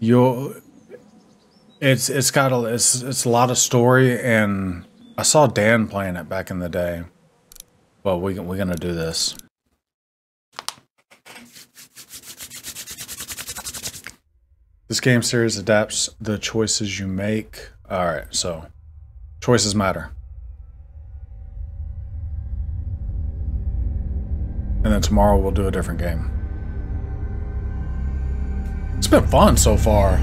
You'll. It's it's got a it's it's a lot of story, and I saw Dan playing it back in the day. Well, we we're gonna do this. This game series adapts the choices you make. All right, so choices matter. And then tomorrow we'll do a different game. It's been fun so far.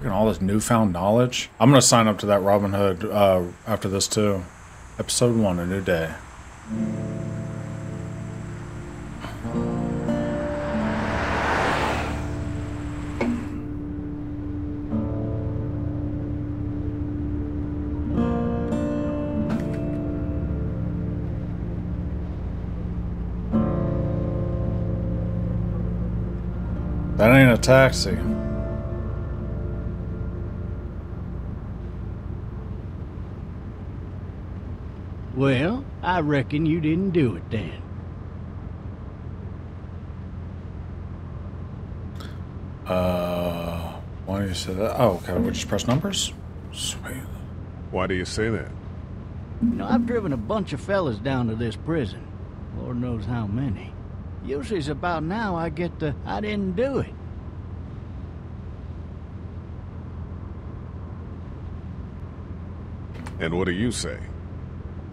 Look all this newfound knowledge. I'm gonna sign up to that Robin Hood uh, after this too. Episode one, a new day. Taxi. Well, I reckon you didn't do it then. Uh, why do you say that? Oh, okay. We just press numbers. Sweet. Why do you say that? You know, I've driven a bunch of fellas down to this prison. Lord knows how many. Usually it's about now I get the I didn't do it. And what do you say?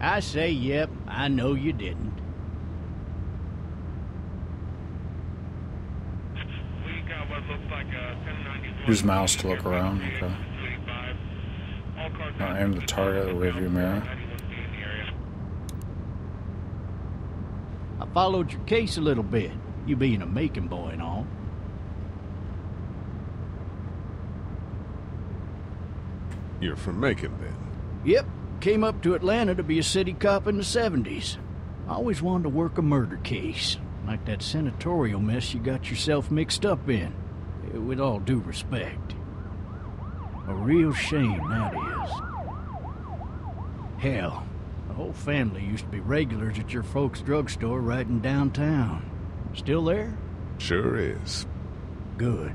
I say, yep, I know you didn't. We got what looks like a 1091. Use mouse to look around. Okay. Uh, 285. Now aim the target at the rearview mirror. 91B in the area. I followed your case a little bit, you being a Macon boy and all. You're from Macon, then. Yep, came up to Atlanta to be a city cop in the 70s. I always wanted to work a murder case, like that senatorial mess you got yourself mixed up in. Eh, With all due respect. A real shame, that is. Hell, the whole family used to be regulars at your folks' drugstore right in downtown. Still there? Sure is. Good.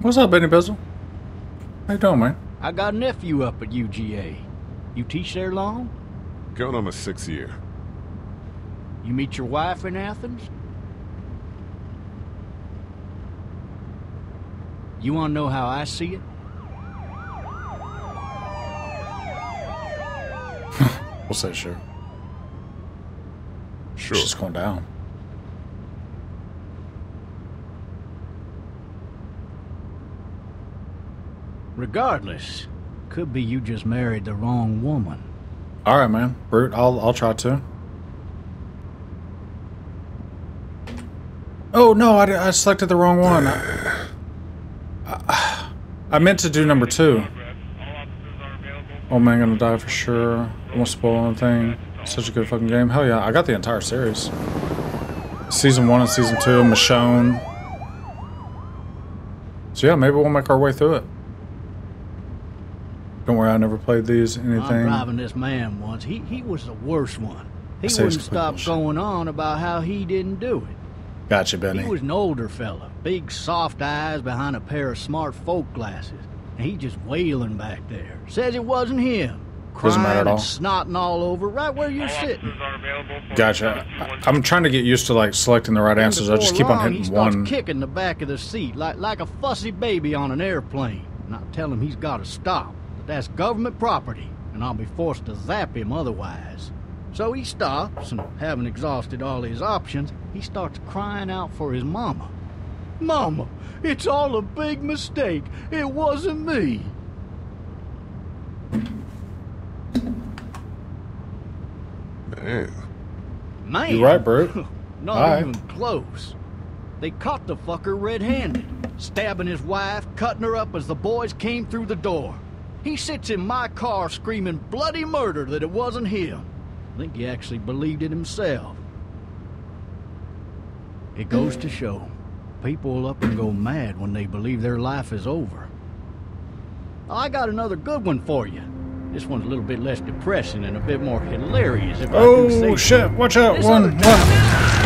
What's up, Benny Bizzle? How you doing, man? I got a nephew up at UGA. You teach there long? Going on my sixth year. You meet your wife in Athens? You want to know how I see it? What's that, say sure. Sure. She's going down. Regardless, could be you just married the wrong woman. All right, man. Brute, I'll I'll try to. Oh no, I, I selected the wrong one. I, I, I meant to do number two. Oh man, gonna die for sure. I won't spoil anything. Such a good fucking game. Hell yeah, I got the entire series. Season one and season two, Michonne. So yeah, maybe we'll make our way through it. Don't worry, I never played these. Anything. I'm Anything. driving this man once. He he was the worst one. He wouldn't stop bullshit. going on about how he didn't do it. Gotcha, Benny. He was an older fella, big soft eyes behind a pair of smart folk glasses. And he just wailing back there. Says it wasn't him. Doesn't matter at all. and snotting all over right where you're All sitting. officers are available for Gotcha. I, I'm trying to get used to like selecting the right answers. I just keep Before on long, he hitting starts one. kicking the back of the seat like like a fussy baby on an airplane. And I tell him he's got to stop. That that's government property, and I'll be forced to zap him otherwise. So he stops, and having exhausted all his options, he starts crying out for his mama. Mama, it's all a big mistake. It wasn't me. Man. Man. You right, Brute. Not All right. even close. They caught the fucker red-handed, stabbing his wife, cutting her up as the boys came through the door. He sits in my car screaming bloody murder that it wasn't him. I think he actually believed it himself. It goes to show, people will up and go mad when they believe their life is over. I got another good one for you. This one's a little bit less depressing and a bit more hilarious. If I do oh, say Oh shit! Watch out! This One, one.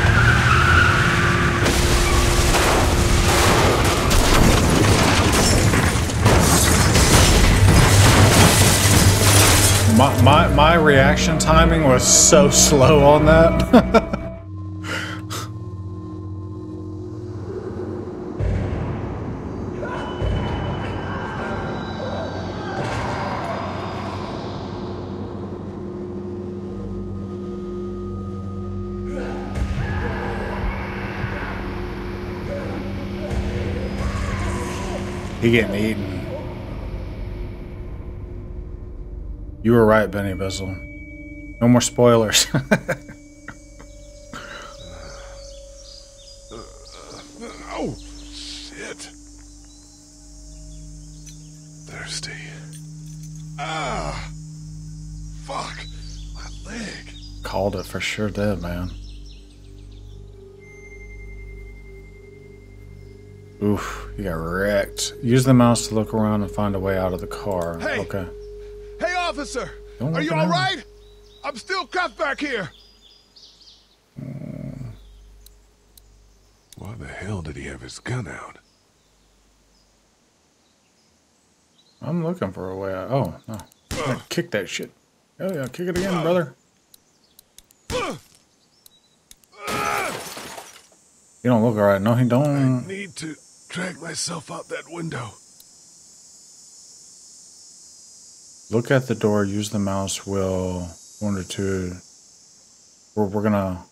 My, my my reaction timing was so slow on that. he getting eaten. You were right, Benny Bizzle. No more spoilers. Oh, shit. Thirsty. Ah. Fuck. My leg. Called it for sure did, man. Oof, you got wrecked. Use the mouse to look around and find a way out of the car. Hey. Okay. Hey, officer. Don't Are you all right? I'm still cuffed back here. Hmm. Why the hell did he have his gun out? I'm looking for a way out. Oh, no. Yeah, Kick that shit. Oh, yeah, kick it again, brother. You don't look alright. No, he don't. I Need to drag myself out that window. Look at the door. Use the mouse wheel. One or two. We're, we're gonna.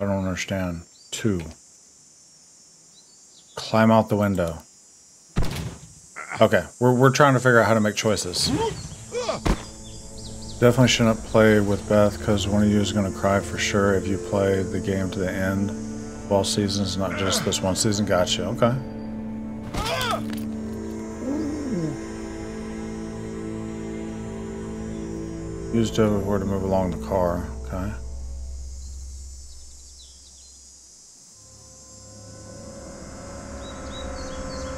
I don't understand. Two. Climb out the window. Okay, we're, we're trying to figure out how to make choices. Definitely shouldn't play with Beth because one of you is going to cry for sure if you play the game to the end. all seasons, not just this one season. Gotcha. Okay. Use word to move along the car. Okay.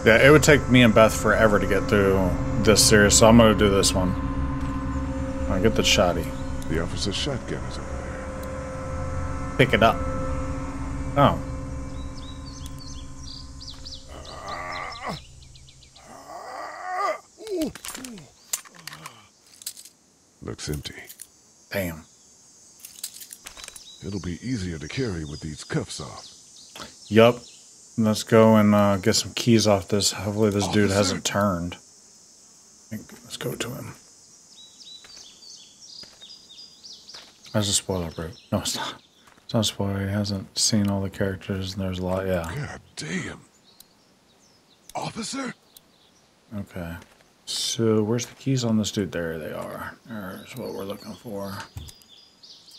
Yeah, it would take me and Beth forever to get through this series, so I'm gonna do this one. I'll get the shotty. The officer's shotgun is over there. Pick it up. Oh. Looks empty. Damn. It'll be easier to carry with these cuffs off. Yup. Let's go and uh, get some keys off this. Hopefully this dude hasn't turned. Let's go to him. That's a spoiler, bro. No, it's not. It's not a spoiler. He hasn't seen all the characters, and there's a lot. Yeah. God damn. Officer? Okay. So where's the keys on this dude? There they are. There's what we're looking for.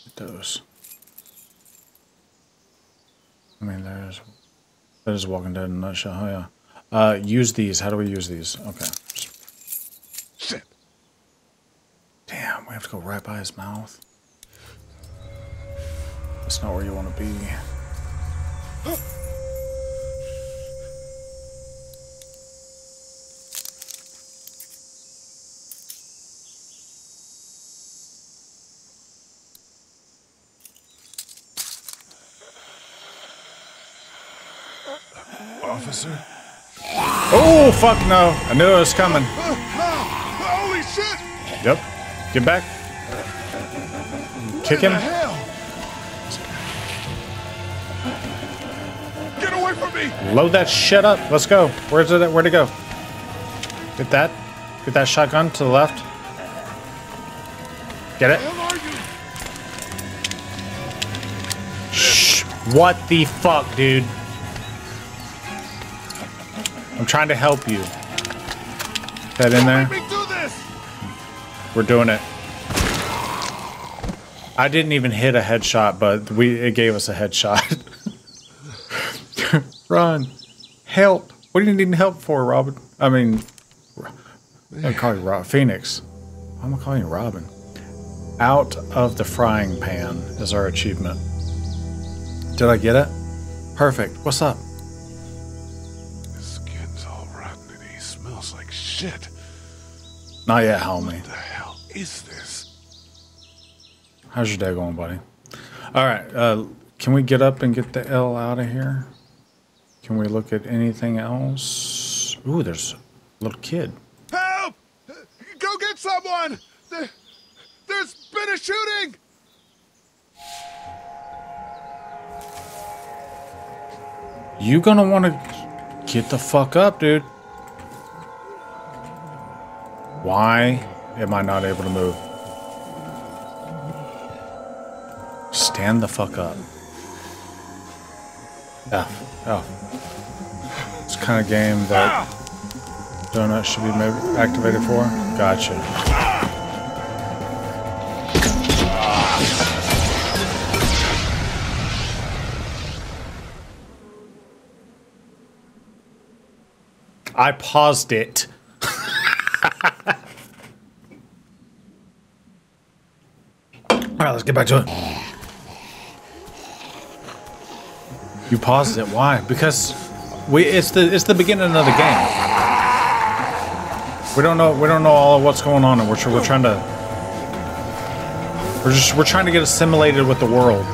Get those. I mean, there's that is Walking Dead in a nutshell. Oh yeah. Uh, use these. How do we use these? Okay. Shit. Damn, we have to go right by his mouth. That's not where you want to be. Officer? Oh fuck no! I knew it was coming. Holy shit! Yep. Get back. Kick him. Get away from me! Load that shit up. Let's go. Where's it? At? Where'd it go? Get that. Get that shotgun to the left. Get it? Hell are you? Shh. What the fuck, dude? I'm trying to help you. That in there? Let me do this! We're doing it. I didn't even hit a headshot, but we it gave us a headshot. Run. Help. What do you need help for, Robin? I mean, I call you Rob Phoenix. Why am I calling you Robin? Out of the frying pan is our achievement. Did I get it? Perfect. What's up? Not yet, homie. What the hell is this? How's your day going, buddy? All right. Uh, can we get up and get the L out of here? Can we look at anything else? Ooh, there's a little kid. Help! Go get someone! There, there's been a shooting! You gonna want to get the fuck up, dude. Why am I not able to move? Stand the fuck up. F. Oh. It's kind of game that Donut should be activated for. Gotcha. I paused it. right, let's get back to it. You paused it. Why? Because we it's the it's the beginning of the game. We don't know we don't know all of what's going on, and we're we're trying to we're just we're trying to get assimilated with the world.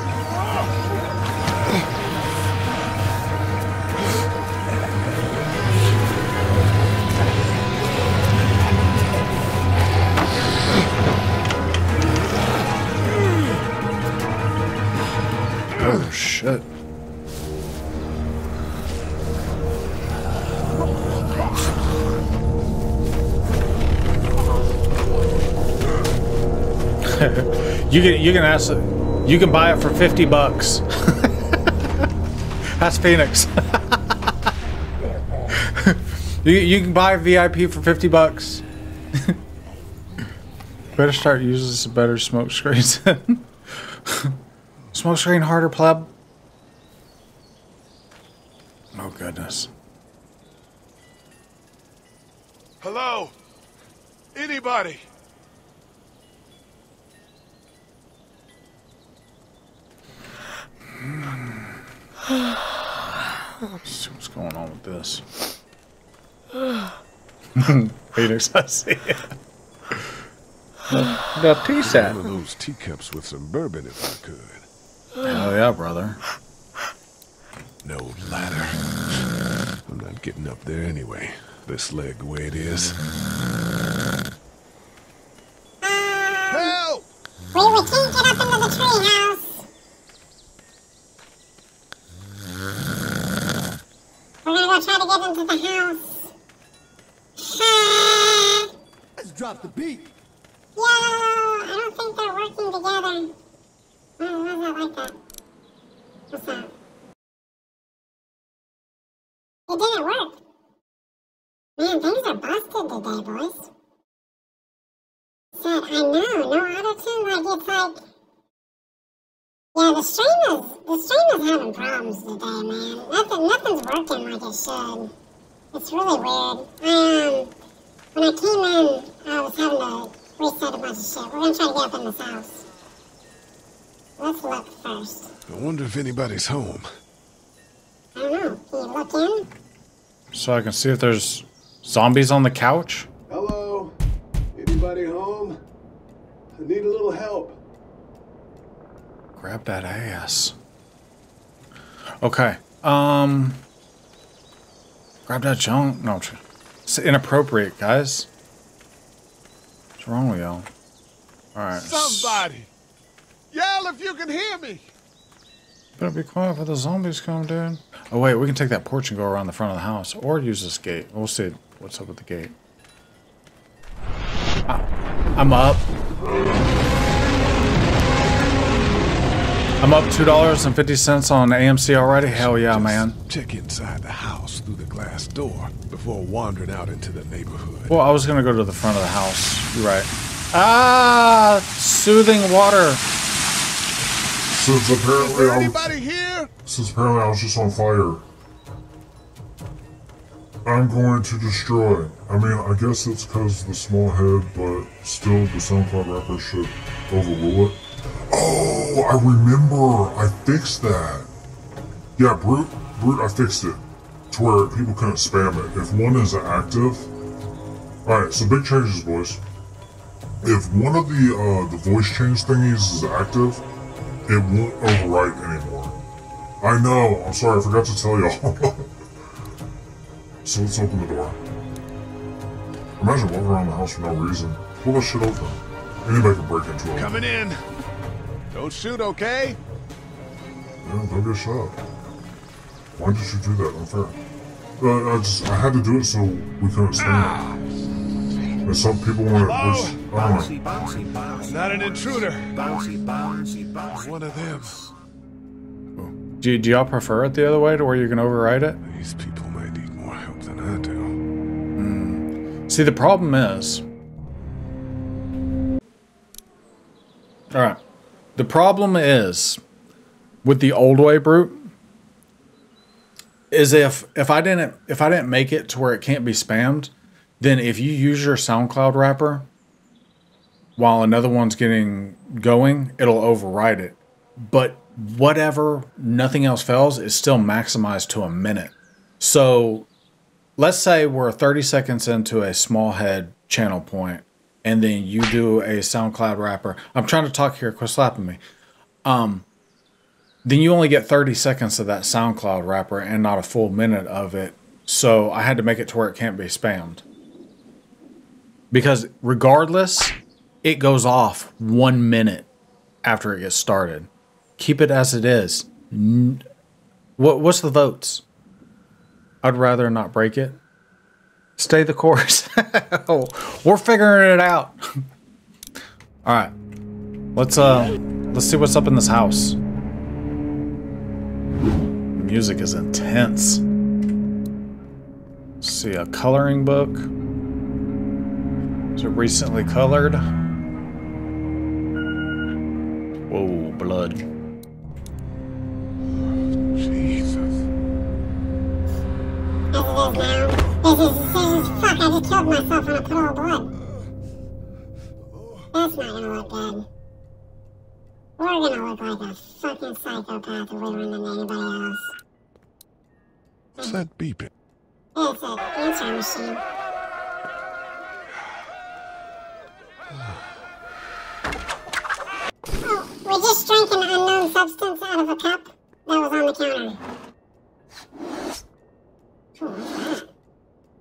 You can you can ask you can buy it for 50 bucks. That's Phoenix. you, you can buy VIP for 50 bucks. better start using some better smoke screens. smoke screen harder, pleb. Oh goodness. Hello? Anybody? Let's see what's going on with this. Phoenix, I see it. The tea set. One of those teacups with some bourbon if I could. Oh yeah, brother. No ladder. I'm not getting up there anyway. This leg the way it is. Help! We, we can't get up into the treehouse. We're gonna try to get into the house. Let's drop the beat. Yo, I don't think they're working together. Oh, why is that like that? What's that? It didn't work. Man, things are busted today, boys. Said, I know, no auto-tune, like, it's like... Yeah, the stream is, the stream is having problems today, man. Nothing, nothing's working like it should. It's really weird. I, um, when I came in, I was having to reset a bunch of shit. We're gonna try to get up in this house. Let's look first. I wonder if anybody's home. I don't know. Can you look in? So I can see if there's zombies on the couch. Hello? Anybody home? I need a little help. Grab that ass. Okay. Um. Grab that junk. No, it's inappropriate, guys. What's wrong with y'all? All right. Somebody! Yell if you can hear me! Better be quiet for the zombies come, dude. Oh wait, we can take that porch and go around the front of the house, or use this gate. We'll see what's up with the gate. Ah, I'm up. I'm up two dollars and fifty cents on AMC already. Hell yeah, Just man. Check inside the house through the glass door before wandering out into the neighborhood. Well, I was gonna go to the front of the house. You're right. Ah, soothing water. Since Is apparently there I was, anybody here? since apparently I was just on fire. I'm going to destroy. I mean, I guess it's because the small head, but still, the SoundCloud rapper should overrule it. Oh, I remember. I fixed that. Yeah, Brute, Brute, I fixed it to where people couldn't spam it. If one is active, Alright, so big changes, boys. If one of the uh, the voice change thingies is active, it won't overwrite anymore. I know, I'm sorry, I forgot to tell y'all. so let's open the door. Imagine walking around the house for no reason. Pull that shit open. Anybody can break into it. Coming in. Don't shoot, okay? Yeah, don't get shot. Why did you do that? Unfair. Uh, I just, I had to do it so we couldn't stand it. And some people want to. Hello? Oh my. Bouncy, bouncy, bouncy. Not an intruder. Bouncy, bouncy, bouncy. One of them. Do, do y'all prefer it the other way to where you can override it? These people might need more help than I do. See, the problem is. All right. The problem is with the old way brute is if if I didn't if I didn't make it to where it can't be spammed, then if you use your SoundCloud rapper while another one's getting going, it'll override it. But whatever, nothing else fails, is still maximized to a minute. So let's say we're 30 seconds into a small head channel point and then you do a SoundCloud rapper. I'm trying to talk here, quit slapping me. Um, then you only get 30 seconds of that SoundCloud rapper and not a full minute of it. So I had to make it to where it can't be spammed. Because regardless, it goes off one minute after it gets started. Keep it as it is. What what's the votes? I'd rather not break it. Stay the course. We're figuring it out. All right. Let's uh let's see what's up in this house. Music is intense. Let's see a coloring book. Is it recently colored? Whoa, blood. Is now. This is, this is, fuck, I just killed myself on a puddle of blood. That's not gonna look good. We're gonna look like a fucking psychopath run into anybody else. What's that beeping? It's an answer machine. Oh, we just drank an unknown substance out of a cup that was on the counter. Oh, what's that? Let's see.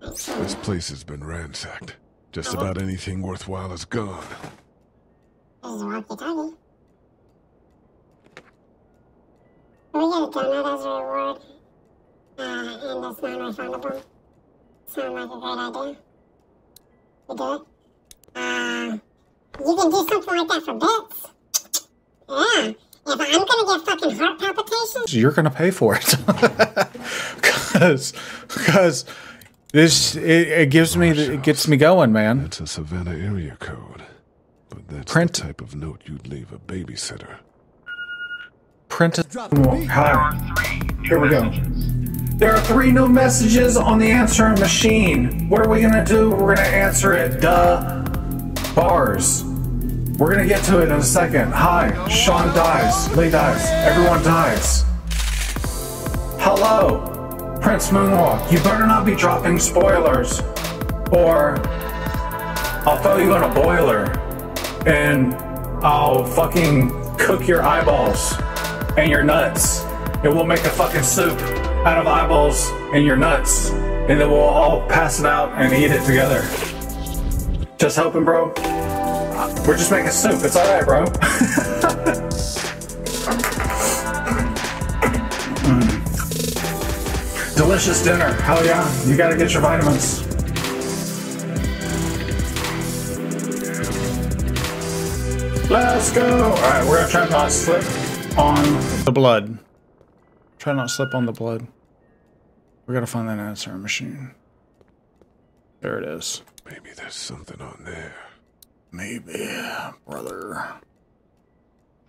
This place has been ransacked. Just about anything worthwhile is gone. We get a donut as a reward, uh, and it's non-refundable. Sound like a great idea? You do it? Uh, you can do something like that for bits. Yeah. If I'm gonna get fucking heart palpitations, you're gonna pay for it because because this it, it gives me it gets me going man That's a Savannah area code. But that's Print. the type of note you'd leave a babysitter. print it Hi. here we go there are three new messages on the answering machine what are we gonna do we're gonna answer it duh bars we're gonna get to it in a second hi sean dies lee dies everyone dies hello prince moonwalk you better not be dropping spoilers or I'll throw you in a boiler and I'll fucking cook your eyeballs and your nuts. And we'll make a fucking soup out of eyeballs and your nuts. And then we'll all pass it out and eat it together. Just helping, bro. We're just making soup. It's alright, bro. Mm. Delicious dinner. Hell yeah. You gotta get your vitamins. Let's go. All right, we're gonna try not to slip on the blood. Try not to slip on the blood. We gotta find that answering machine. There it is. Maybe there's something on there. Maybe, brother.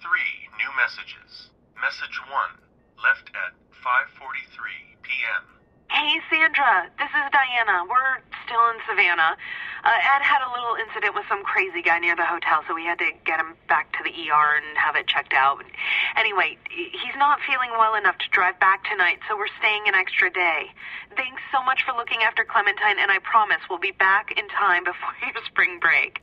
Three new messages. Message 1, left at 5:43 p.m. Hey, Sandra. This is Diana. We're still in Savannah. Uh, Ed had a little incident with some crazy guy near the hotel, so we had to get him back to the ER and have it checked out. Anyway, he's not feeling well enough to drive back tonight, so we're staying an extra day. Thanks so much for looking after Clementine, and I promise we'll be back in time before your spring break.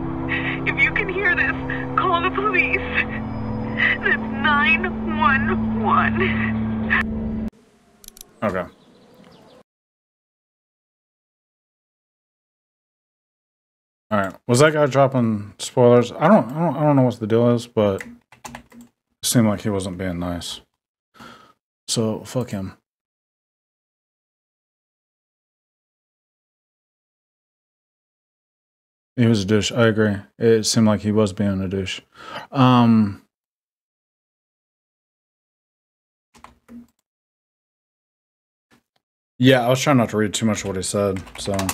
If you can hear this, call the police. That's 911. Okay. All right. Was that guy dropping spoilers? I don't, I don't, I don't know what the deal is, but it seemed like he wasn't being nice. So fuck him. He was a douche. I agree. It seemed like he was being a douche. Um. Yeah, I was trying not to read too much of what he said. So. All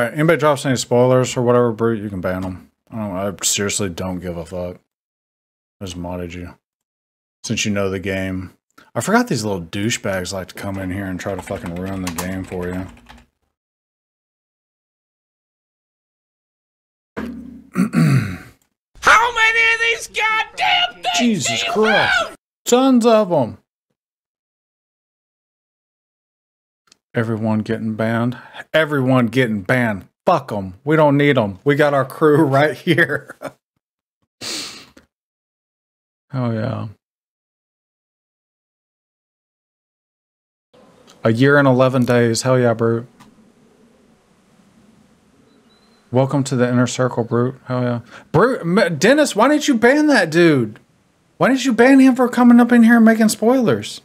right. Anybody drops any spoilers or whatever, brute, you can ban them. I. I seriously don't give a fuck. I just modded you since you know the game. I forgot these little douchebags like to come in here and try to fucking ruin the game for you. How many of these goddamn things? Jesus Christ. Tons of them. Everyone getting banned. Everyone getting banned. Fuck them. We don't need them. We got our crew right here. oh, yeah. A year and 11 days. Hell yeah, Brute. Welcome to the inner circle, Brute. Hell yeah. Brute, Dennis, why didn't you ban that dude? Why didn't you ban him for coming up in here and making spoilers?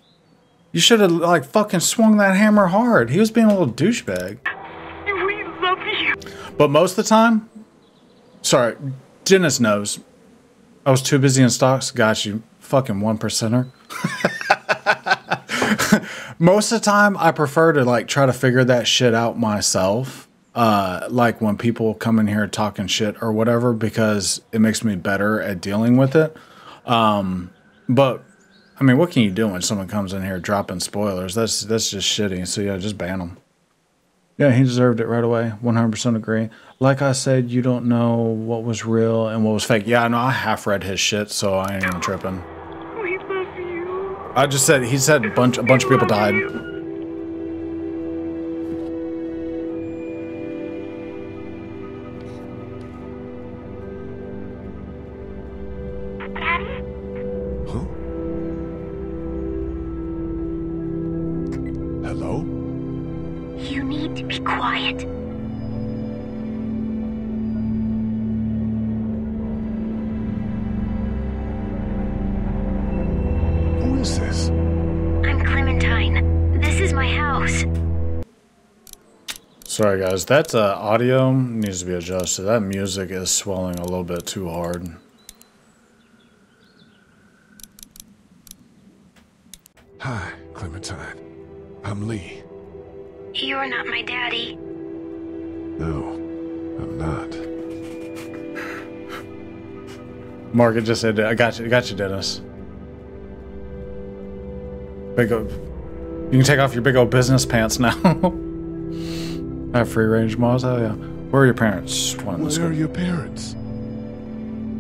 You should have like fucking swung that hammer hard. He was being a little douchebag. We love you. But most of the time, sorry, Dennis knows. I was too busy in stocks. Got you, fucking one percenter. most of the time, I prefer to like try to figure that shit out myself. Uh, like when people come in here talking shit or whatever, because it makes me better at dealing with it. Um, but I mean, what can you do when someone comes in here dropping spoilers? That's that's just shitty. So yeah, just ban them. Yeah, he deserved it right away. 100% agree. Like I said, you don't know what was real and what was fake. Yeah, I know. I half read his shit, so I ain't even tripping. We love you. I just said he said a bunch a bunch of people died. Daddy? Guys, that uh, audio needs to be adjusted. That music is swelling a little bit too hard. Hi, Clementine. I'm Lee. You're not my daddy. No, I'm not. Margaret just said, "I got you, I got you, Dennis." Big old, you can take off your big old business pants now. I have free range mods. Hell yeah. Where are your parents? One, Where are your parents?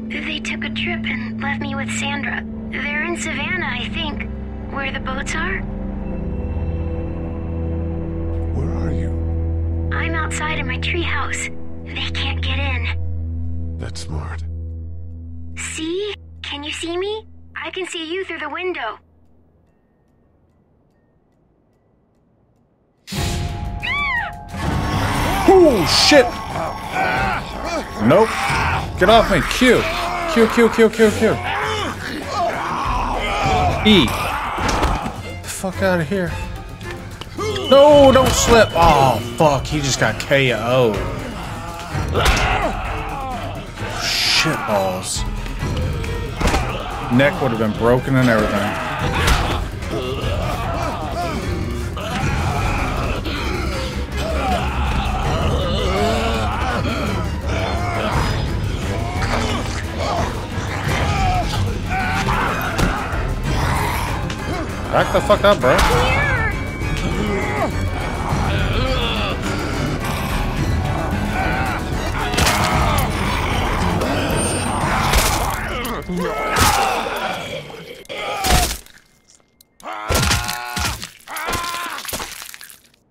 They took a trip and left me with Sandra. They're in Savannah, I think. Where the boats are? Where are you? I'm outside in my treehouse. They can't get in. That's smart. See? Can you see me? I can see you through the window. Oh shit! Nope. Get off me. Q. Q, Q, Q, Q, Q. E. the fuck out of here. No, don't slip. Oh, fuck. He just got KO'd. Shit balls. Neck would have been broken and everything. Back the fuck up, bro.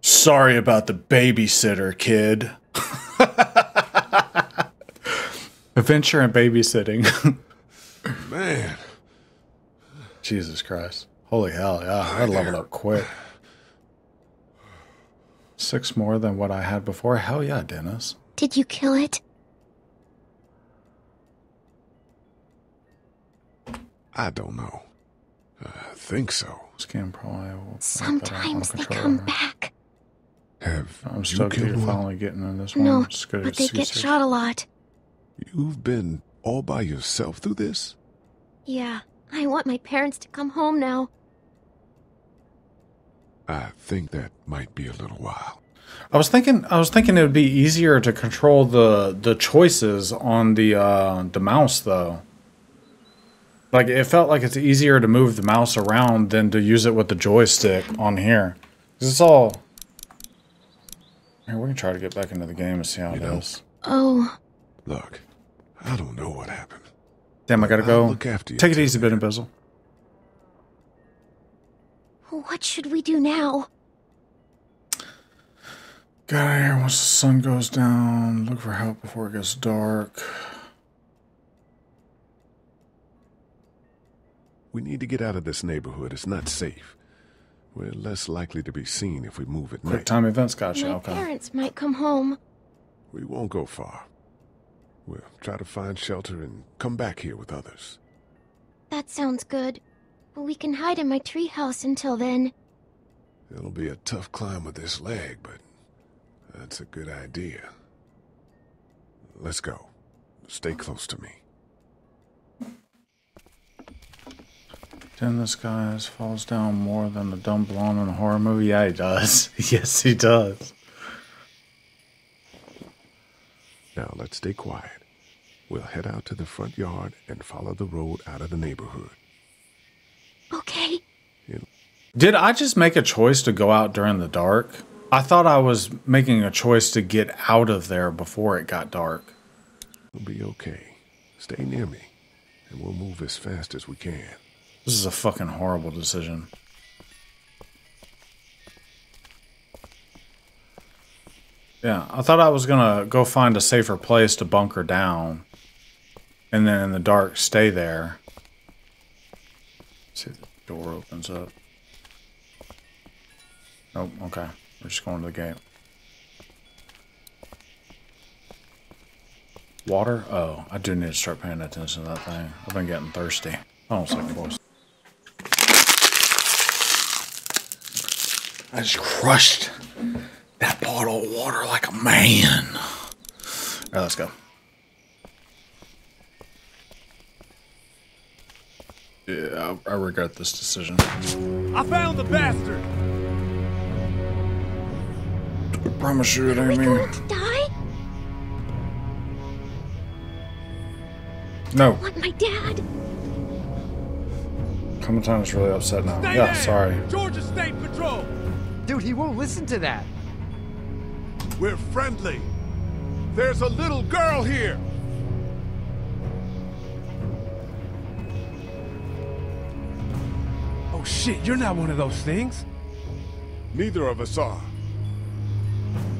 Sorry about the babysitter, kid. Adventure and babysitting. Man, Jesus Christ. Holy hell, yeah. I leveled up quick. Six more than what I had before. Hell yeah, Dennis. Did you kill it? I don't know. I think so. Scan probably will. Sometimes they come back. Have I'm you stoked that you're killed one? finally getting in this one. No, but they get so- shot a lot. You've been all by yourself through this? Yeah, I want my parents to come home now. I think that might be a little while. I was thinking I was thinking it would be easier to control the the choices on the uh the mouse though. Like it felt like it's easier to move the mouse around than to use it with the joystick on here. 'Cause it's all Here, we can try to get back into the game and see how it it is. Oh, Look, I don't know what happened. Damn, I gotta I'll go. look after you Take it easy, Bit and Bizzle. What should we do now? Get out of here once the sun goes down. Look for help before it gets dark. We need to get out of this neighborhood. It's not safe. We're less likely to be seen if we move at Quick night. time events gotcha. my Okay. parents might come home. We won't go far. We'll try to find shelter and come back here with others. That sounds good. We can hide in my treehouse until then. It'll be a tough climb with this leg, but that's a good idea. Let's go. Stay close to me. Then this guy falls down more than the dumb blonde in a horror movie. Yeah, he does. yes, he does. Now let's stay quiet. We'll head out to the front yard and follow the road out of the neighborhood. Okay. Did I just make a choice to go out during the dark? I thought I was making a choice to get out of there before it got dark. We'll be okay. Stay near me, and we'll move as fast as we can. This is a fucking horrible decision. Yeah, I thought I was gonna go find a safer place to bunker down, and then in the dark stay there. See if the door opens up. Nope. Okay, we're just going to the gate. Water? Oh, I do need to start paying attention to that thing. I've been getting thirsty. Hold on a second, boys. I just crushed that bottle of water like a man. All right, let's go. Yeah, I, I regret this decision. I found the bastard! I promise you it ain't me. going to die? No, I Want my dad? Clementine's really upset now. Stay Yeah, there! sorry. Georgia State Patrol! Dude, he won't listen to that. We're friendly. There's a little girl here. Shit, you're not one of those things. Neither of us are.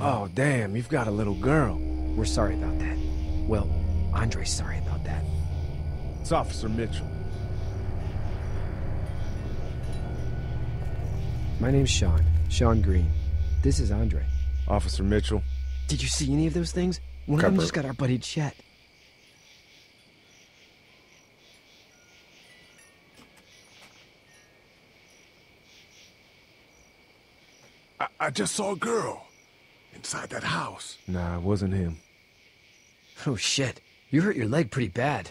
Oh, damn, you've got a little girl. We're sorry about that. Well, Andre's sorry about that. It's Officer Mitchell. My name's Shawn. Shawn Greene. This is Andre. Officer Mitchell. Did you see any of those things? One of them just got our buddy Chet. I just saw a girl inside that house. Nah, it wasn't him. Oh shit, you hurt your leg pretty bad.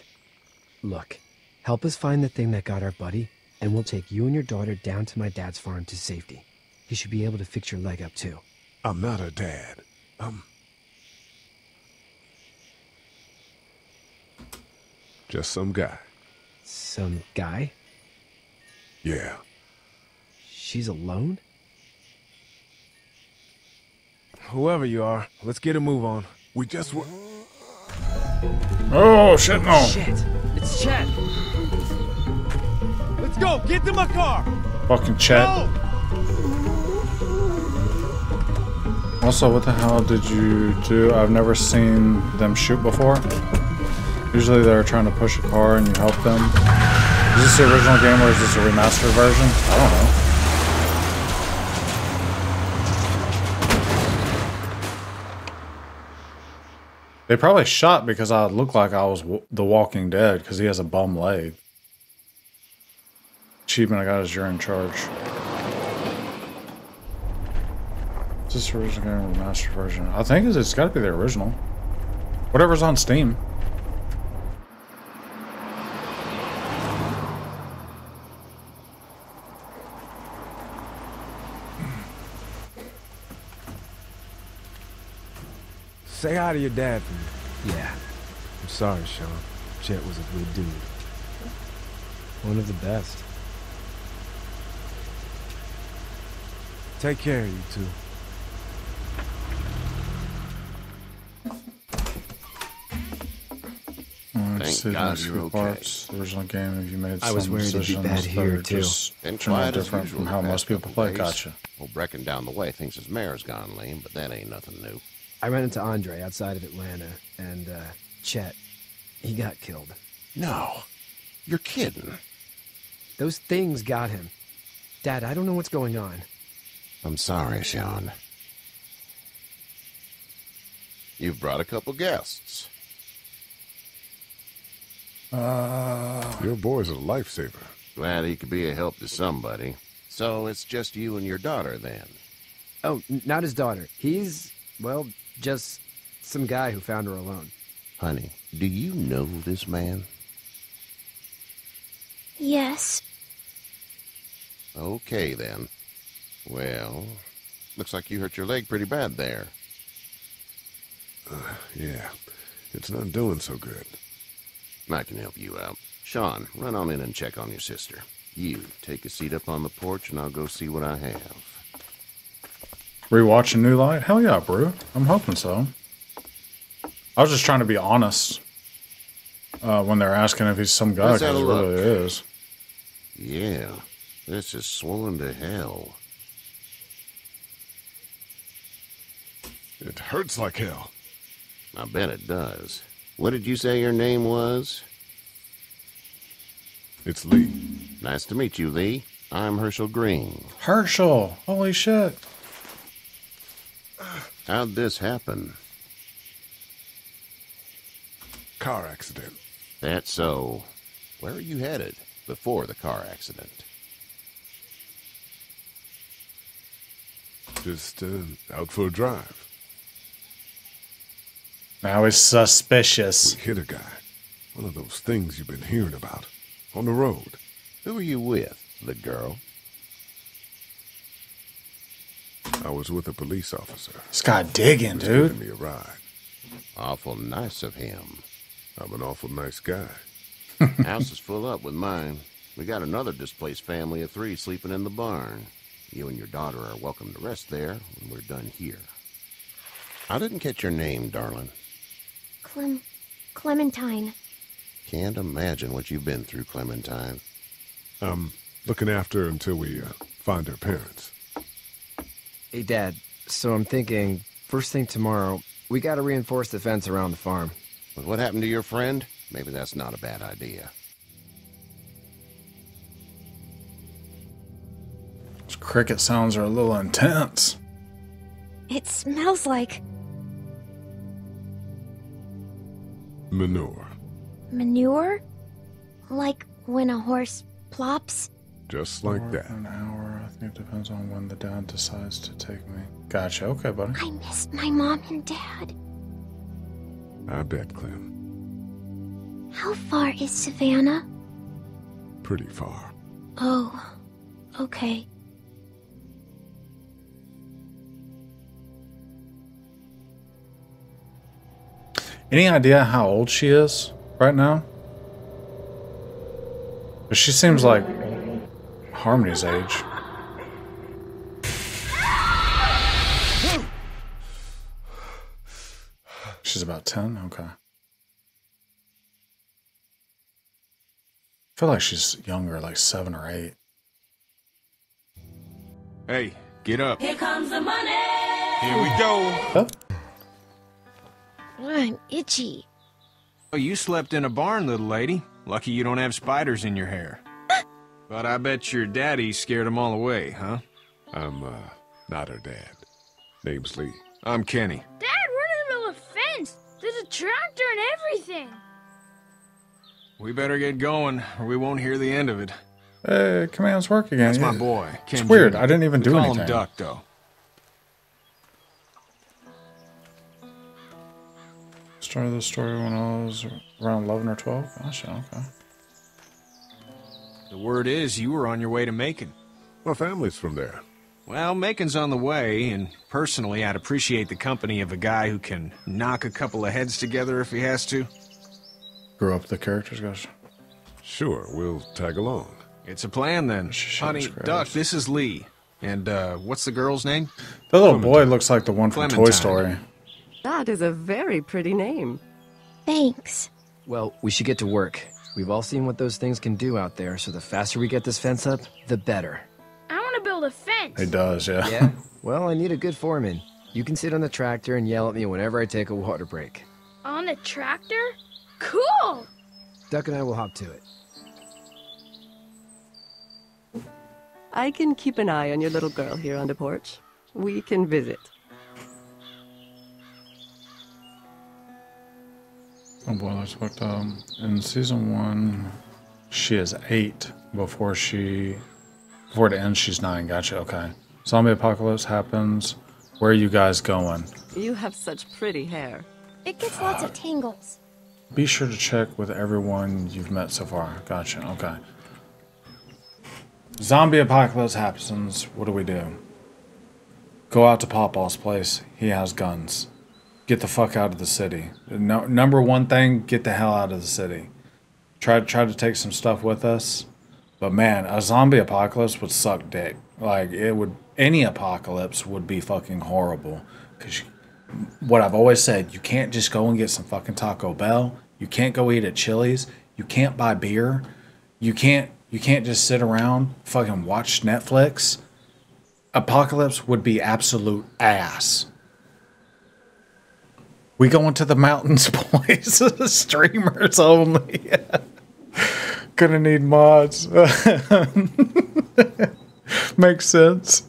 Look, help us find the thing that got our buddy, and we'll take you and your daughter down to my dad's farm to safety. He should be able to fix your leg up too. I'm not her dad. I'm just some guy. Some guy? Yeah. She's alone? Whoever you are, let's get a move on. We just were. Oh shit! No. Shit, it's Chet. Let's go. Get to my car. Fucking Chet. Go! Also, what the hell did you do? I've never seen them shoot before. Usually they're trying to push a car and you help them. Is this the original game or is this a remastered version? I don't know. They probably shot because I looked like I was The Walking Dead because he has a bum leg. Achievement I got is you're in charge. Is this original game or remastered version? I think it's, it's got to be the original. Whatever's on Steam. Say hi to your dad for me. Yeah, I'm sorry, Shawn. Chet was a good dude. one of the best. Take care of you two. Thank God you're okay. parts. Original game, have you made I was some worried it'd be decisions bad here, too. just Been turned out quiet as different usual from how most people couple play? days. Gotcha. Well, Brecken down the way thinks his mare's gone lame, but that ain't nothing new. I ran into Andre outside of Atlanta, and uh, Chet, he got killed. No. You're kidding. Those things got him. Dad, I don't know what's going on. I'm sorry, Shawn. You've brought a couple guests. Uh, Your boy's a lifesaver. Glad he could be a help to somebody. So it's just you and your daughter then. Oh, n- not his daughter. He's, well, just some guy who found her alone. Honey, do you know this man? Yes. Okay then. Well, looks like you hurt your leg pretty bad there. Uh, yeah. It's not doing so good. I can help you out. Shawn, run on in and check on your sister. You, take a seat up on the porch and I'll go see what I have. Rewatching New Light? Hell yeah, bro. I'm hoping so. I was just trying to be honest uh, when they're asking if he's some guy Let's because he really is. Yeah, this is swollen to hell. It hurts like hell. I bet it does. What did you say your name was? It's Lee. Nice to meet you, Lee. I'm Hershel Greene. Hershel, holy shit. How'd this happen? Car accident. That's so. Where are you headed before the car accident? Just uh, out for a drive. Now he's suspicious. We hit a guy. One of those things you've been hearing about. On the road. Who are you with? The girl? I was with a police officer. This guy digging, He was dude. giving me a ride. Awful nice of him. I'm an awful nice guy. House is full up with mine. We got another displaced family of three sleeping in the barn. You and your daughter are welcome to rest there when we're done here. I didn't catch your name, darling. Clem. Clementine. Can't imagine what you've been through, Clementine. I'm looking after her until we uh, find her parents. Hey, Dad, so I'm thinking, first thing tomorrow, we gotta reinforce the fence around the farm. With what happened to your friend, maybe that's not a bad idea. Those cricket sounds are a little intense. It smells like Manure. manure? Like when a horse plops? Just like Or that. An hour. I think it depends on when the dad decides to take me. Gotcha. Okay, buddy. I missed my mom and dad. I bet, Clem. How far is Savannah? Pretty far. Oh, okay. Any idea how old she is right now? 'Cause She seems like Harmony's age. She's about 10? Okay. I feel like she's younger, like 7 or 8. Hey, get up. Here comes the money. Here we go. Oh, I'm itchy. Oh, you slept in a barn, little lady. Lucky you don't have spiders in your hair. But I bet your daddy scared them all away, huh? I'm, uh, not her dad. Name's Lee. I'm Kenny. Dad, we're in the middle of a fence. There's a tractor and everything. We better get going, or we won't hear the end of it. Hey, commands work again. That's my boy, Ken It's weird. Jr. I didn't even We do call anything. him Duck, though. Started the story when I was around 11 or 12. Gotcha, okay. The word is you were on your way to Macon. My family's from there. Well, Macon's on the way, and personally, I'd appreciate the company of a guy who can knock a couple of heads together if he has to. Grew up the characters, guys. Sure, we'll tag along. It's a plan then. Honey, that's. Duck, this is Lee. And, uh, what's the girl's name? The little boy looks like the one from Toy Story. That is a very pretty name. Thanks. Well, we should get to work. We've all seen what those things can do out there, so the faster we get this fence up, the better. I want to build a fence. It does, yeah. Yeah? Well, I need a good foreman. You can sit on the tractor and yell at me whenever I take a water break. On the tractor? Cool. Duck and I will hop to it. I can keep an eye on your little girl here on the porch. We can visit. Oh boy, let's look. Um, in season one, she is eight. Before she, before it ends, she's nine. Gotcha. Okay. Zombie apocalypse happens. Where are you guys going? You have such pretty hair. It gets lots of tangles. Be sure to check with everyone you've met so far. Gotcha. Okay. Zombie apocalypse happens. What do we do? Go out to Pawpaw's place. He has guns. Get the fuck out of the city. No, number one thing: get the hell out of the city. Try try to take some stuff with us, but man, a zombie apocalypse would suck dick. Like it would. Any apocalypse would be fucking horrible. Cause you, what I've always said, you can't just go and get some fucking Taco Bell. You can't go eat at Chili's. You can't buy beer. You can't you can't just sit around fucking watch Netflix. Apocalypse would be absolute ass. We go into the mountains, boys. Streamers only. Gonna need mods. Makes sense.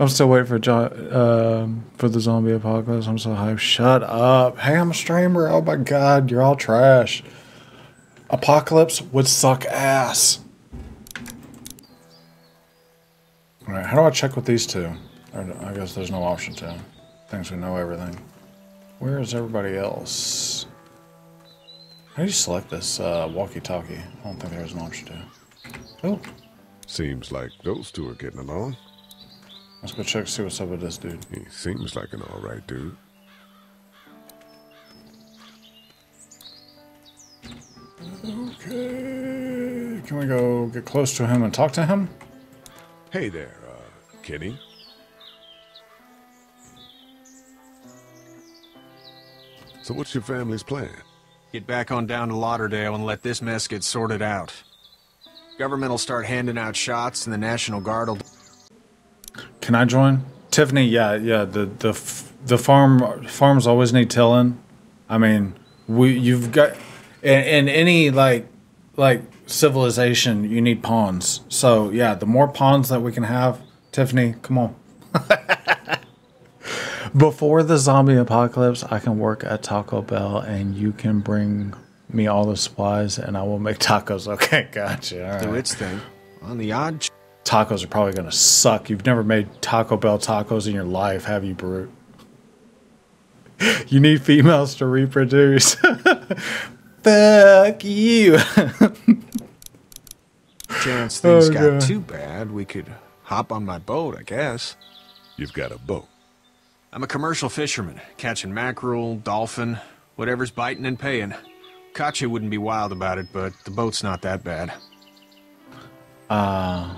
I'm still waiting for jo- um, for the zombie apocalypse. I'm so hyped. Shut up. Hey, I'm a streamer. Oh my god, you're all trash. Apocalypse would suck ass. Alright, how do I check with these two? I guess there's no option to. Thinks we know everything. Where is everybody else? How do you select this uh, walkie-talkie? I don't think there's an option to. Oh, Seems like those two are getting along. let's go check and see what's up with this dude. He seems like an alright dude. Okay, can we go get close to him and talk to him? Hey there, uh, Kenny. So what's your family's plan? Get back on down to Lauderdale and let this mess get sorted out. Government will start handing out shots, and the National Guard will. Can I join? Tiffany, yeah, yeah. The the the farm farms always need tilling. I mean, we you've got in, in any like like civilization, you need pawns. So yeah, the more pawns that we can have, Tiffany, come on. Before the zombie apocalypse, I can work at Taco Bell, and you can bring me all the supplies, and I will make tacos. Okay, gotcha. All Do right. its thing. On the odd Tacos are probably gonna suck. You've never made Taco Bell tacos in your life, have you, Brute? You need females to reproduce. Fuck you. chance things Oh, got God. too bad, we could hop on my boat, I guess. You've got a boat. I'm a commercial fisherman, catching mackerel, dolphin, whatever's biting and paying. Katjaa wouldn't be wild about it, but the boat's not that bad. Uh,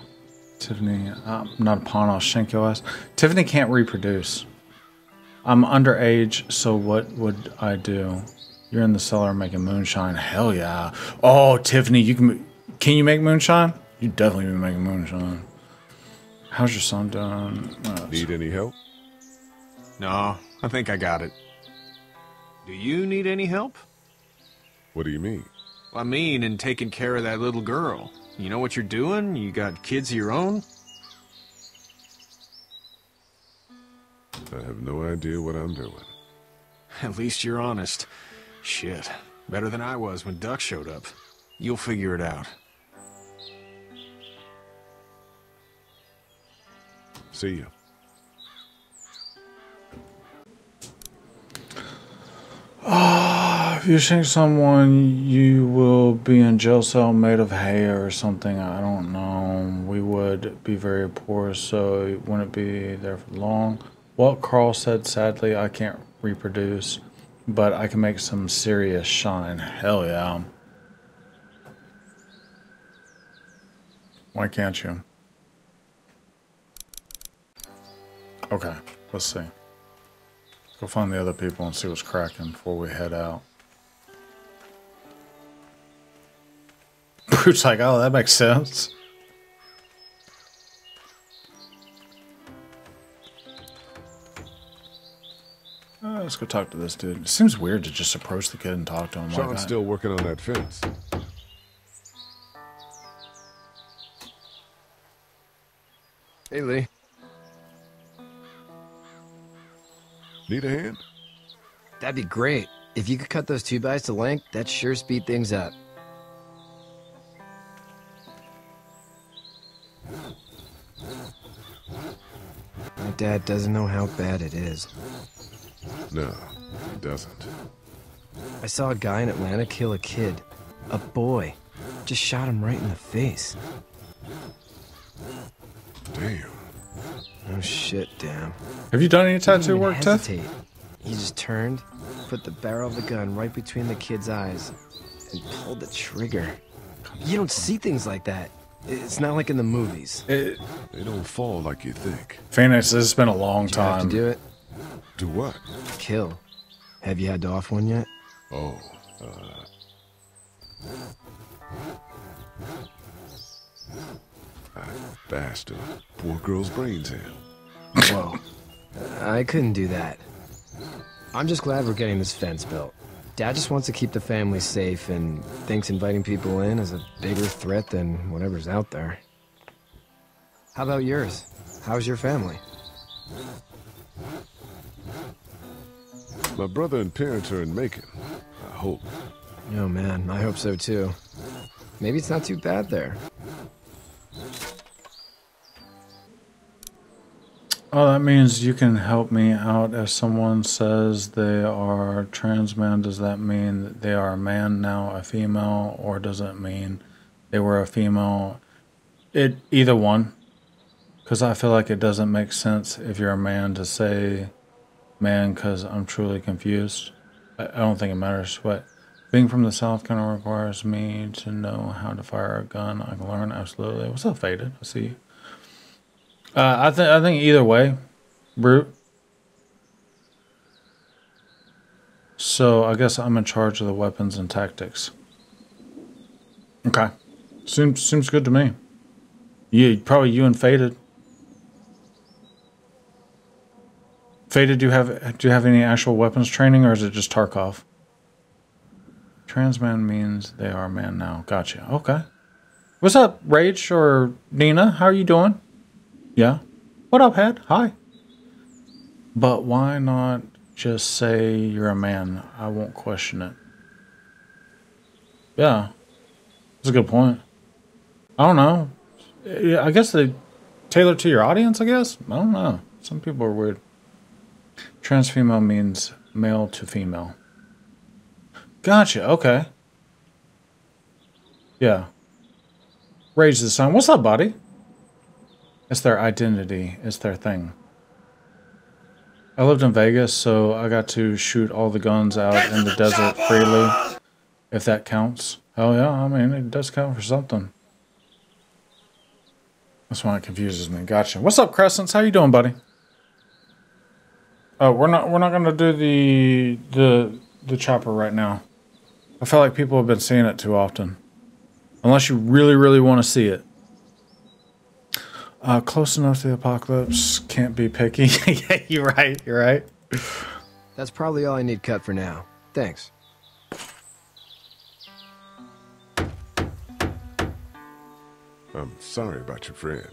Tiffany, I'm not a pawn. I'll shank your ass. Tiffany can't reproduce. I'm underage, so what would I do? You're in the cellar making moonshine. Hell yeah. Oh, Tiffany, you can. Can you make moonshine? You definitely be making moonshine. How's your son doing? Uh, Need any help? No, I think I got it. Do you need any help? What do you mean? I mean, in taking care of that little girl. You know what you're doing? You got kids of your own? I have no idea what I'm doing. At least you're honest. Shit. Better than I was when Duck showed up. You'll figure it out. See ya. Ah, if you shank someone, you will be in jail cell made of hay or something. I don't know. We would be very poor, so it wouldn't be there for long. What Carl said, sadly, I can't reproduce, but I can make some serious shine. Hell yeah. Why can't you? Okay, let's see. Go find the other people and see what's cracking before we head out. Brute's like, oh, that makes sense. Uh, let's go talk to this dude. It seems weird to just approach the kid and talk to him Shawn's that. still working on that fence. Hey, Lee. Need a hand? That'd be great. If you could cut those two bys to length, that'd sure speed things up. My dad doesn't know how bad it is. No, he doesn't. I saw a guy in Atlanta kill a kid. A boy. Just shot him right in the face. Damn. Oh shit, damn. Have you done any tattoo work, Tiff? hesitate. He just turned, put the barrel of the gun right between the kid's eyes, and pulled the trigger. You don't see things like that. It's not like in the movies. It, they don't fall like you think. Phoenix, this has been a long Did you have time. to do it? Do what? Kill. Have you had to off one yet? Oh, uh... Ah, I bashed poor girl's brains eh? in. Whoa. I couldn't do that. I'm just glad we're getting this fence built. Dad just wants to keep the family safe and thinks inviting people in is a bigger threat than whatever's out there. How about yours? How's your family? My brother and parents are in Macon. I hope. Oh man, I hope so too. Maybe it's not too bad there. Oh, that means you can help me out. If someone says they are trans man, does that mean that they are a man now, a female, or does it mean they were a female? It either one, because I feel like it doesn't make sense if you're a man to say man, because I'm truly confused. I, I don't think it matters. But being from the south kind of requires me to know how to fire a gun. I can learn absolutely. What's up, faded? I see you. Uh, I think I think either way, brute. So I guess I'm in charge of the weapons and tactics. Okay, seems seems good to me. Yeah, probably you and Faded. Faded, do you have do you have any actual weapons training, or is it just Tarkov? Transman means they are man now. Gotcha. Okay. What's up, Rage or Nina? How are you doing? Yeah. What up, Head? Hi. But why not just say you're a man? I won't question it. Yeah. That's a good point. I don't know. Yeah, I guess they tailor to your audience. I guess I don't know. Some people are weird. Trans female means male to female. Gotcha. Okay. Yeah. Raise the sun. What's up, buddy? It's their identity. It's their thing. I lived in Vegas, so I got to shoot all the guns out in the desert freely, if that counts. Oh yeah, I mean it does count for something. That's why it confuses me. Gotcha. What's up, Crescents? How you doing, buddy? Oh, we're not we're not gonna do the the the chopper right now. I feel like people have been seeing it too often, unless you really really want to see it. Uh, close enough to the apocalypse. Can't be picky. yeah, you're right. You're right. That's probably all I need cut for now. Thanks. I'm sorry about your friend.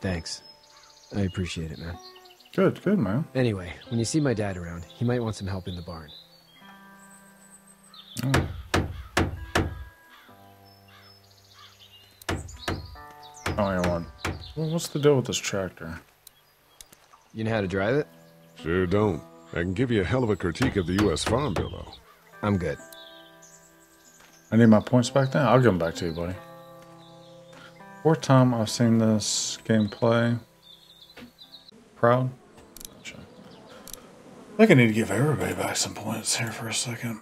Thanks. I appreciate it, man. Good, good, man. Anyway, when you see my dad around, he might want some help in the barn. Oh. Oh, yeah, one. Well, what's the deal with this tractor? You know how to drive it? Sure don't. I can give you a hell of a critique of the U.S. Farm Bill, though. I'm good. I need my points back then? I'll give them back to you, buddy. Fourth time I've seen this gameplay. Proud? Gotcha. I think I need to give everybody back some points here for a second.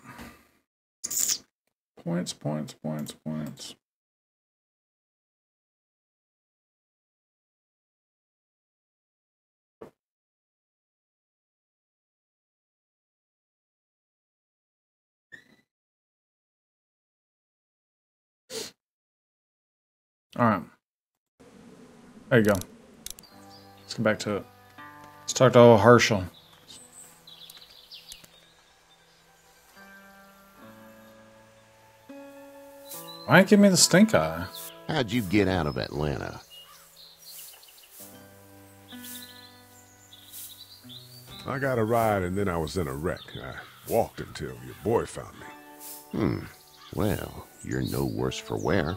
Points, points, points, points. All right. There you go. Let's get back to it. Let's talk to old Hershel. Why ain't give me the stink eye? How'd you get out of Atlanta? I got a ride and then I was in a wreck. I walked until your boy found me. Hmm. Well, you're no worse for wear.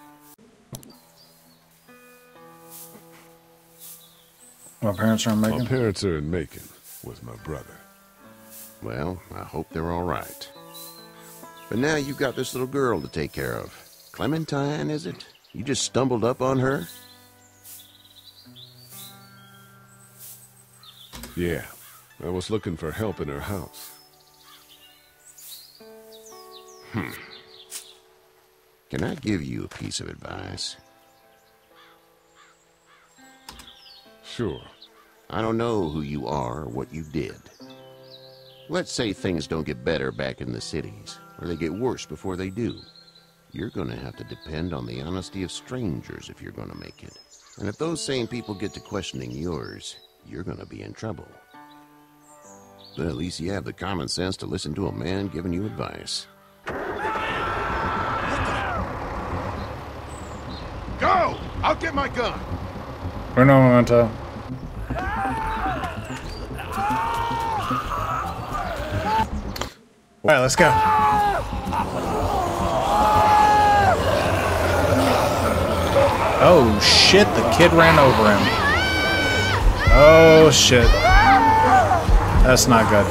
My parents are in Macon? My parents are in Macon, with my brother. Well, I hope they're all right. But now you've got this little girl to take care of. Clementine, is it? You just stumbled up on her? Yeah, I was looking for help in her house. Hmm. Can I give you a piece of advice? Sure. I don't know who you are or what you did. Let's say things don't get better back in the cities, or they get worse before they do. You're gonna have to depend on the honesty of strangers if you're gonna make it. And if those same people get to questioning yours, you're gonna be in trouble. But at least you have the common sense to listen to a man giving you advice. Go! I'll get my gun! Uno momento. All right, let's go. Oh shit, the kid ran over him. Oh shit. That's not good.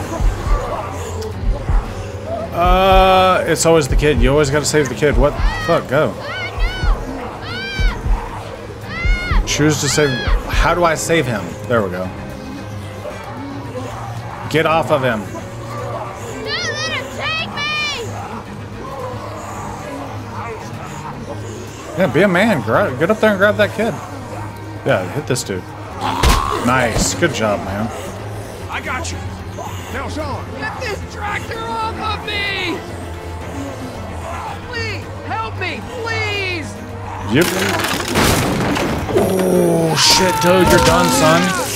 Uh, it's always the kid. You always gotta save the kid. What the fuck? Go. Choose to save. How do I save him? There we go. Get off of him. Yeah, be a man. Grab, get up there and grab that kid. Yeah, hit this dude. Nice. Good job, man. I got you. Now, Shawn. Get this tractor off of me! Please, help me, please! Yep. Oh, shit, Toad, you're done, son.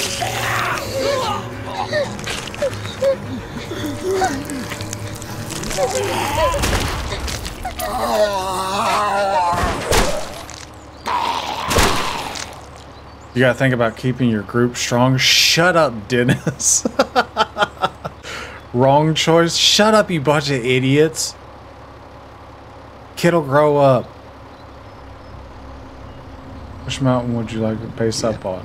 You gotta think about keeping your group strong. Shut up, Dennis. Wrong choice. Shut up, you bunch of idiots. Kid'll grow up. Which mountain would you like to base up on?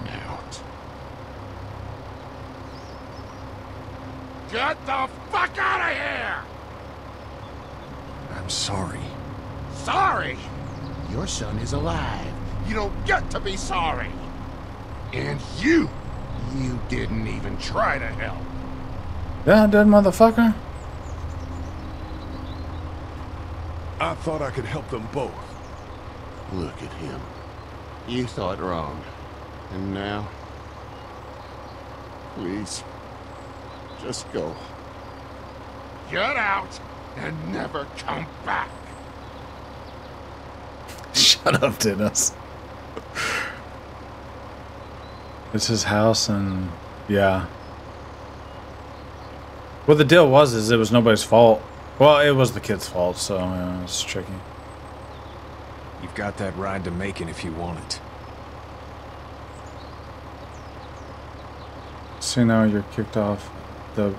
Get the fuck out of here! I'm sorry. Sorry? Your son is alive. You don't get to be sorry. And you, you didn't even try to help. Yeah, I did, motherfucker. I thought I could help them both. Look at him. You thought wrong. And now? Please. Just go. Get out and never come back. Shut up, Dennis. It's his house, and yeah. Well, the deal was is it was nobody's fault. Well, it was the kid's fault, so yeah, it's tricky. You've got that ride to Macon if you want it. So now you're kicked off the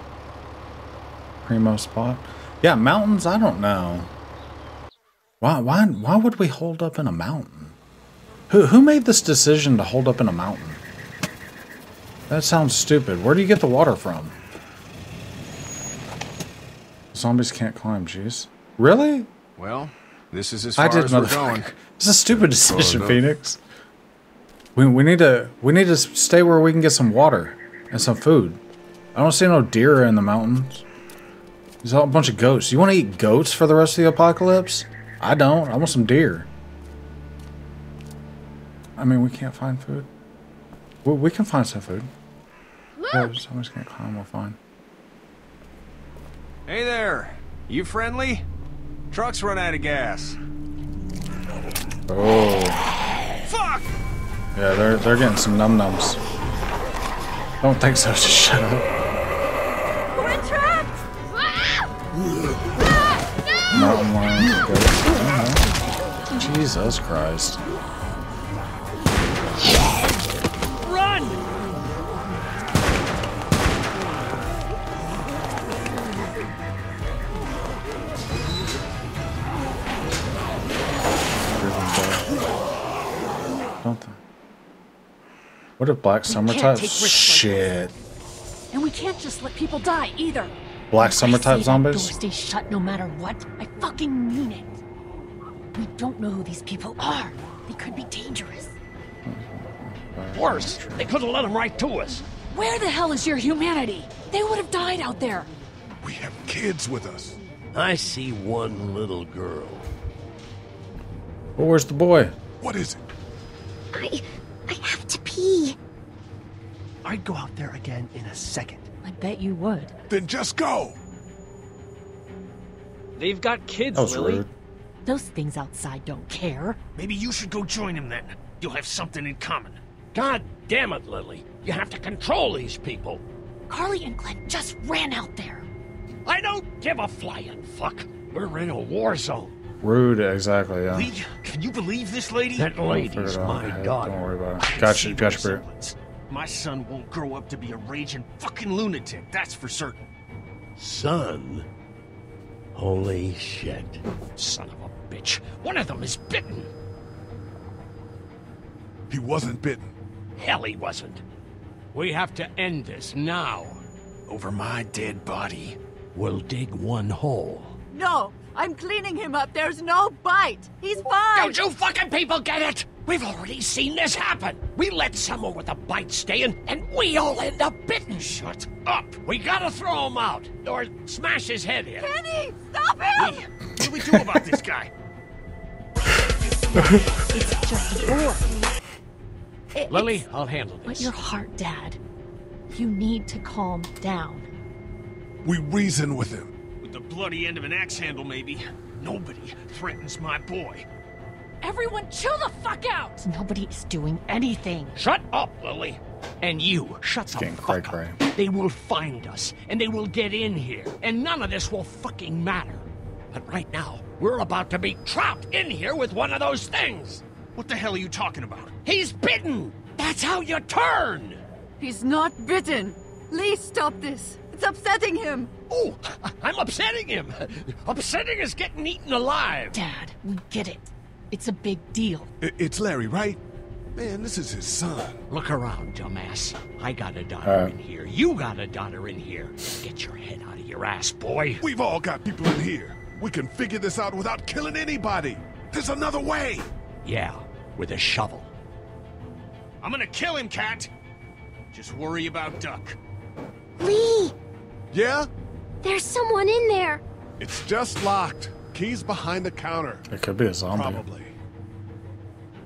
primo spot. Yeah, mountains. I don't know. Why? Why? Why would we hold up in a mountain? Who who made this decision to hold up in a mountain? That sounds stupid. Where do you get the water from? Zombies can't climb. Jeez. Really? Well, this is as I did, as we're motherfucker. going. It's a stupid decision. Phoenix. We, we need to we need to stay where we can get some water and some food. I don't see no deer in the mountains. There's all a bunch of goats. You want to eat goats for the rest of the apocalypse? I don't. I want some deer. I mean, we can't find food. We, we can find some food. Yeah, oh, somebody's gonna climb. We'll find. Hey there. You friendly? Truck's run out of gas. Oh. Fuck! Yeah, they're they're getting some num nums. Don't think so. Just shut up. We're trapped! Mountain lions, goats. I don't know. Jesus Christ. Run! Don't they? What if Black Summer can't type? take risks like Shit. And we can't just let people die either. Black Summer I type say door zombies? stays shut no matter what. I fucking mean it. We don't know who these people are. They could be dangerous. Worse, they could have let them right to us. Where the hell is your humanity? They would have died out there. We have kids with us. I see one little girl. Well, where's the boy? What is it? I. I have to pee. I'd go out there again in a second. I bet you would. Then just go. They've got kids, That Lily. rude. Those things outside don't care. Maybe you should go join them then. You'll have something in common. God damn it, Lily. You have to control these people. Carly and Glenn just ran out there. I don't give a flying fuck. We're in a war zone. Rude, exactly, yeah. Lee, can you believe this lady? That I'll lady's my Hey, daughter. Don't worry about it. can Gotcha, see gotcha, no Bert. My son won't grow up to be a raging fucking lunatic, that's for certain. Son? Holy shit. Son of a bitch. One of them is bitten. He wasn't bitten. Hell, he wasn't. We have to end this now. Over my dead body. We'll dig one hole. No, I'm cleaning him up. There's no bite. He's fine. Don't you fucking people get it? We've already seen this happen. We let someone with a bite stay in, and we all end up bitten. Shut up. We gotta throw him out, or smash his head in. Kenny, stop him! What do we do about this guy? It's just a door. It- Lily, it's- I'll handle this. But your heart, Dad. You need to calm down. We reason with him. With the bloody end of an axe handle, maybe. Nobody threatens my boy. Everyone chill the fuck out! Nobody is doing anything. Shut up, Lily. And you, shut the Getting fuck cray up. cray. They will find us, and they will get in here, and none of this will fucking matter. But right now, we're about to be trapped in here with one of those things. What the hell are you talking about? He's bitten. That's how you turn. He's not bitten. Lee, stop this. It's upsetting him. Oh, I'm upsetting him. Upsetting is getting eaten alive. Dad, we get it. It's a big deal. I- It's Larry, right? Man, this is his son. Look around, dumbass. I got a daughter Uh. in here. You got a daughter in here. Get your head out of your ass, boy. We've all got people in here. We can figure this out without killing anybody. There's another way. Yeah, with a shovel. I'm gonna kill him, Cat. Just worry about Duck. Lee! Yeah? There's someone in there. It's just locked. Keys behind the counter. It could be a zombie. Probably.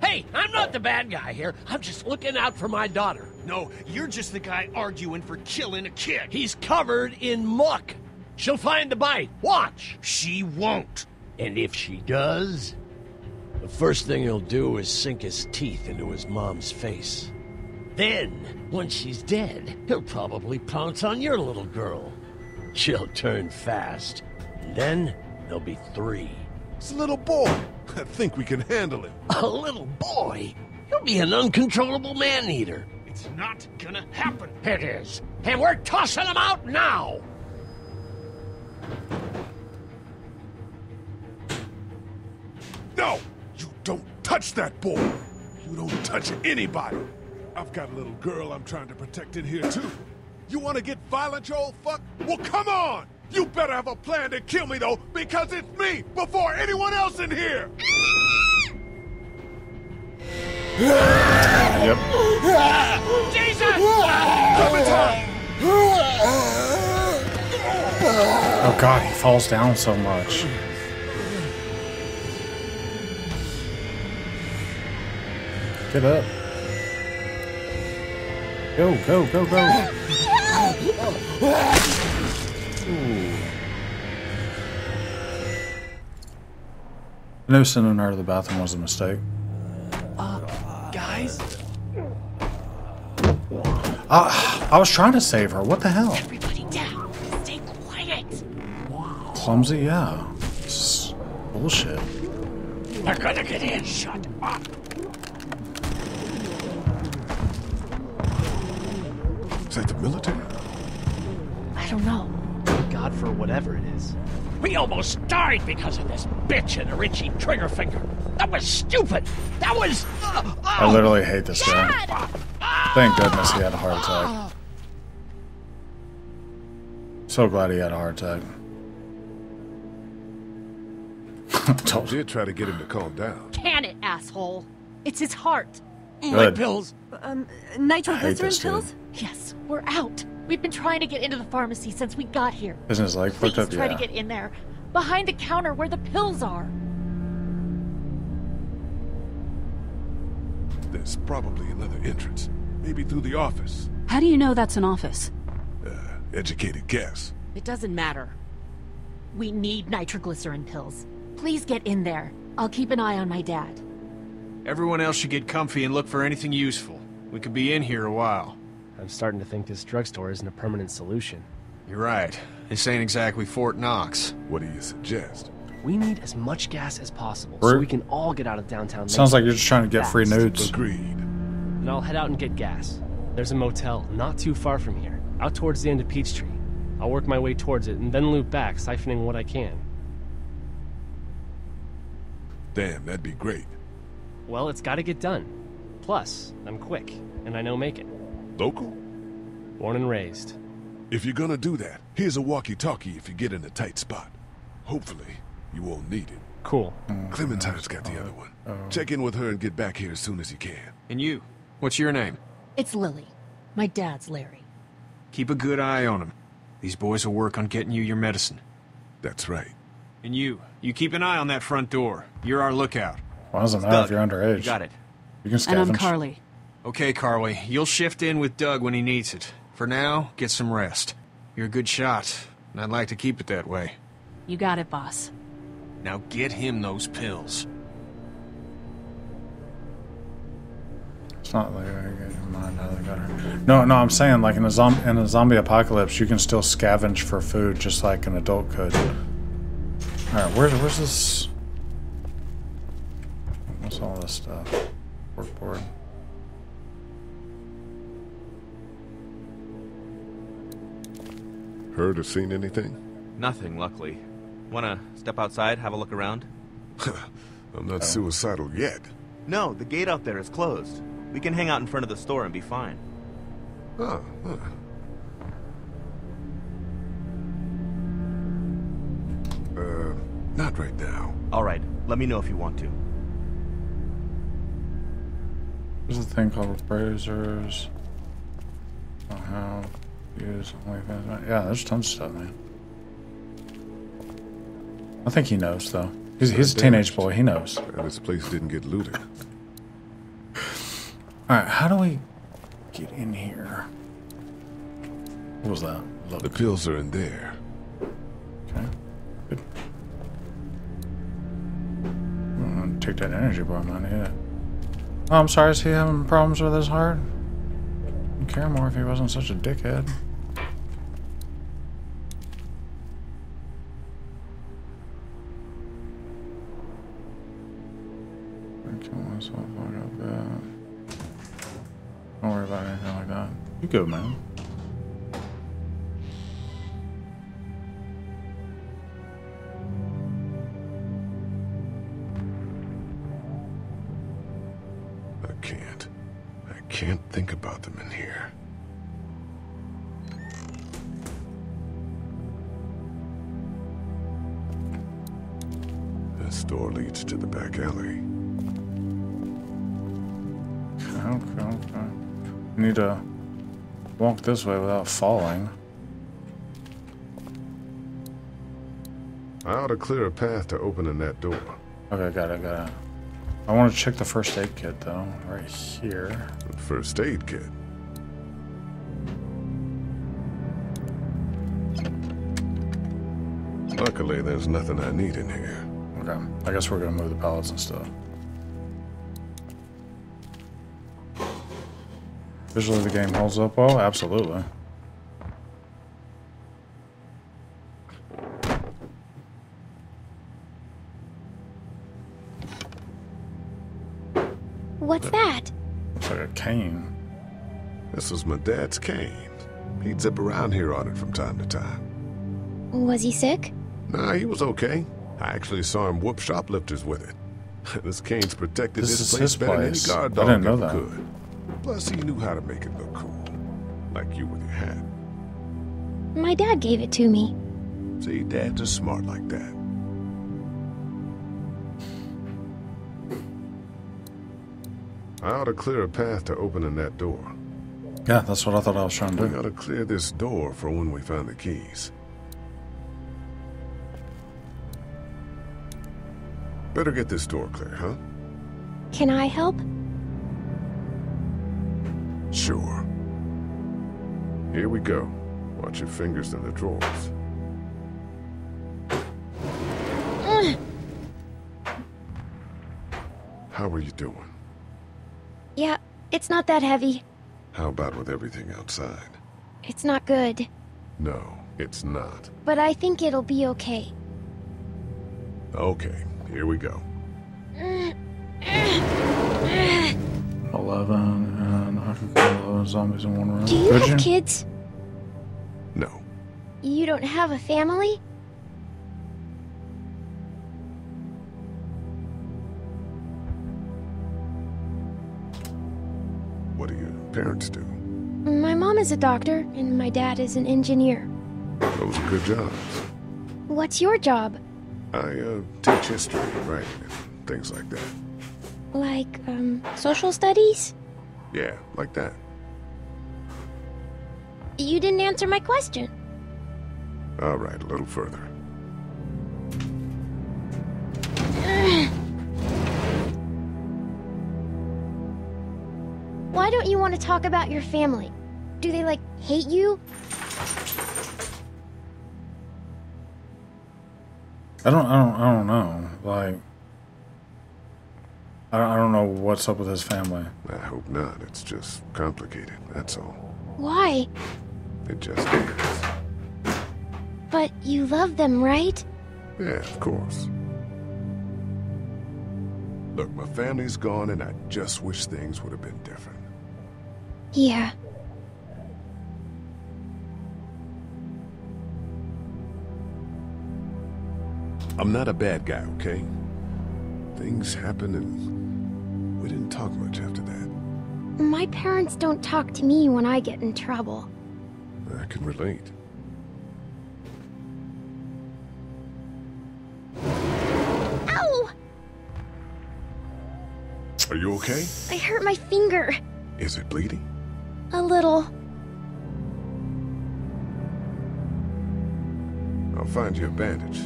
Hey, I'm not the bad guy here. I'm just looking out for my daughter. No, you're just the guy arguing for killing a kid. He's covered in muck. She'll find the bite. Watch. She won't. And if she does, the first thing he'll do is sink his teeth into his mom's face. Then, once she's dead, he'll probably pounce on your little girl. She'll turn fast. And then there'll be three. It's a little boy. I think we can handle it. A little boy? He'll be an uncontrollable man-eater. It's not gonna happen. It is. And we're tossing him out now. No! You don't touch that boy! You don't touch anybody! I've got a little girl I'm trying to protect in here, too. You want to get violent, you old fuck? Well, come on! You better have a plan to kill me, though, because it's me before anyone else in here! Yep. Jesus! Oh god, he falls down so much. Get up. Go, go, go, go. Ooh. I knew sending her to the bathroom was a mistake. Uh, Guys? Uh, I was trying to save her. What the hell? Everybody down. Stay quiet. Clumsy? Yeah. It's bullshit. They're gonna get in. Shut up. Is that the military? I don't know. Thank God for whatever it is. We almost died because of this bitch and her itchy trigger finger. That was stupid. That was. Uh, I literally hate this guy. Thank goodness he had a heart attack. So glad he had a heart attack. I did try to get him to calm down. Can it, asshole? It's his heart. My pills. Um, nitroglycerin this dude. pills? Yes, we're out. We've been trying to get into the pharmacy since we got here. Isn't his leg Please fucked up? try Yeah. to get in there. Behind the counter where the pills are. There's probably another entrance. Maybe through the office. How do you know that's an office? Uh, educated guess. It doesn't matter. We need nitroglycerin pills. Please get in there. I'll keep an eye on my dad. Everyone else should get comfy and look for anything useful. We could be in here a while. I'm starting to think this drugstore isn't a permanent solution. You're right. This ain't exactly Fort Knox. What do you suggest? We need as much gas as possible We're- so we can all get out of downtown. Sounds Mason like you're just trying to get free fast. nudes. Agreed. And I'll head out and get gas. There's a motel not too far from here, out towards the end of Peachtree. I'll work my way towards it and then loop back, siphoning what I can. Damn, that'd be great. Well, it's gotta get done. Plus, I'm quick, and I know make it. Local? Born and raised. If you're gonna do that, here's a walkie-talkie if you get in a tight spot. Hopefully, you won't need it. Cool. Clementine's got the other one. Check in with her and get back here as soon as you can. And you, what's your name? It's Lily. My dad's Larry. Keep a good eye on him. These boys will work on getting you your medicine. That's right. And you, you keep an eye on that front door. You're our lookout. Why does it matter if you're underage? You got it. You can scavenge. And I'm. Carly. Okay, Carly, you'll shift in with Doug when he needs it. For now, get some rest. You're a good shot, and I'd like to keep it that way. You got it, boss. Now get him those pills. It's not like I get mind how they got her. No, no, I'm saying like in a zombie in a zombie apocalypse, you can still scavenge for food just like an adult could. Alright, where's where's this? What's all this stuff? Workboard. Heard or seen anything? Nothing, luckily. Wanna step outside, have a look around? I'm not suicidal yet. No, the gate out there is closed. We can hang out in front of the store and be fine. Huh, huh. Uh, not right now. Alright, let me know if you want to. There's a thing called appraisers. How use Yeah, there's tons of stuff, man. I think he knows though. He's, he's a teenage boy. He knows. This place didn't get looted. All right, how do we get in here? What was that? Look. The pills are in there. Okay. Good. I'm gonna take that energy bar, man. Yeah. Oh, I'm sorry. Is he having problems with his heart? I'd care more if he wasn't such a dickhead. I kill myself. I got that. Don't worry about anything like that. You go, man. I can't. I can't think about them in here. This door leads to the back alley. Okay, okay. Need to walk this way without falling. I ought to clear a path to opening that door. Okay, got it, got it. I want to check the first aid kit though, right here. First aid kit. Luckily, there's nothing I need in here. Okay, I guess we're gonna move the pallets and stuff. Visually, the game holds up well. Absolutely. What's that? Looks like a cane. This was my dad's cane. He'd zip around here on it from time to time. Was he sick? Nah, he was okay. I actually saw him whoop shoplifters with it. this cane's protected This this, place better place. than any guard I dog didn't know that. could. Plus, he knew how to make it look cool. Like you with your hat. My dad gave it to me. See, dads are smart like that. I ought to clear a path to opening that door. Yeah, that's what I thought I was trying to We do. We gotta clear this door for when we find the keys. Better get this door clear, huh? Can I help? Sure. Here we go. Watch your fingers in the drawers. Ugh. How are you doing? Yeah, it's not that heavy. How about with everything outside? It's not good. No, it's not. But I think it'll be okay. Okay, here we go. Mm. Eleven, and I could kill eleven zombies in one room. Do you Could have kids? No. You don't have a family? What do your parents do? My mom is a doctor, and my dad is an engineer. Those are good jobs. What's your job? I uh, teach history, writing, and things like that. Like, um, social studies? Yeah, like that. You didn't answer my question. All right, a little further. Why don't you want to talk about your family? Do they, like, hate you? I don't, I don't, I don't know. Like, I don't, I don't know what's up with his family. I hope not. It's just complicated, that's all. Why? It just is. But you love them, right? Yeah, of course. Look, my family's gone, and I just wish things would have been different. Yeah. I'm not a bad guy, okay? Things happen and we didn't talk much after that. My parents don't talk to me when I get in trouble. I can relate. Ow! Are you okay? I hurt my finger. Is it bleeding? A little. I'll find you a bandage.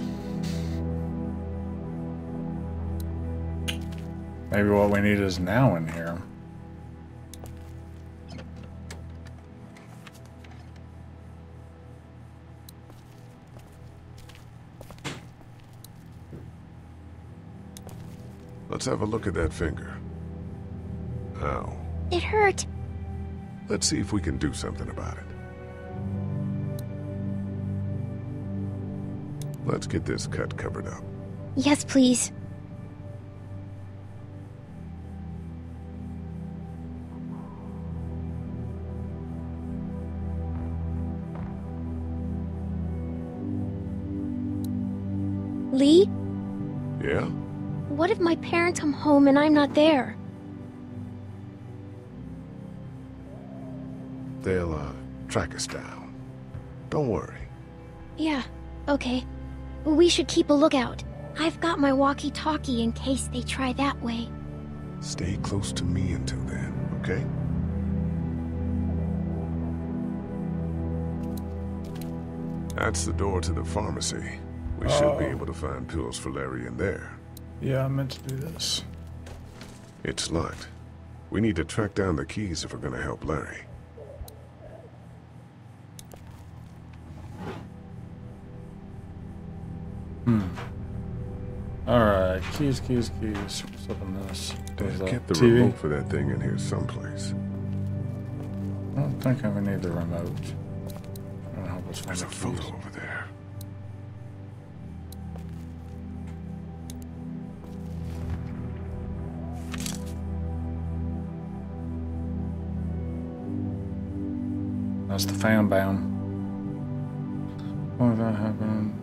Maybe what we need is now in here. Let's have a look at that finger. Ow. It hurt. Let's see if we can do something about it. Let's get this cut covered up. Yes, please. Parents come home and I'm not there? They'll, uh, track us down. Don't worry. Yeah, okay. We should keep a lookout. I've got my walkie-talkie in case they try that way. Stay close to me until then, okay? That's the door to the pharmacy. We should be Oh. able to find pills for Larry in there. Yeah, I meant to do this. It's locked. We need to track down the keys if we're gonna help Larry. Hmm. Alright, keys, keys, keys. What's up in this? What is I that? kept the TV? remote for that thing in here someplace. I don't think I am gonna need the remote. I don't know There's a the photo over there. That's the fan bound. What if that happened?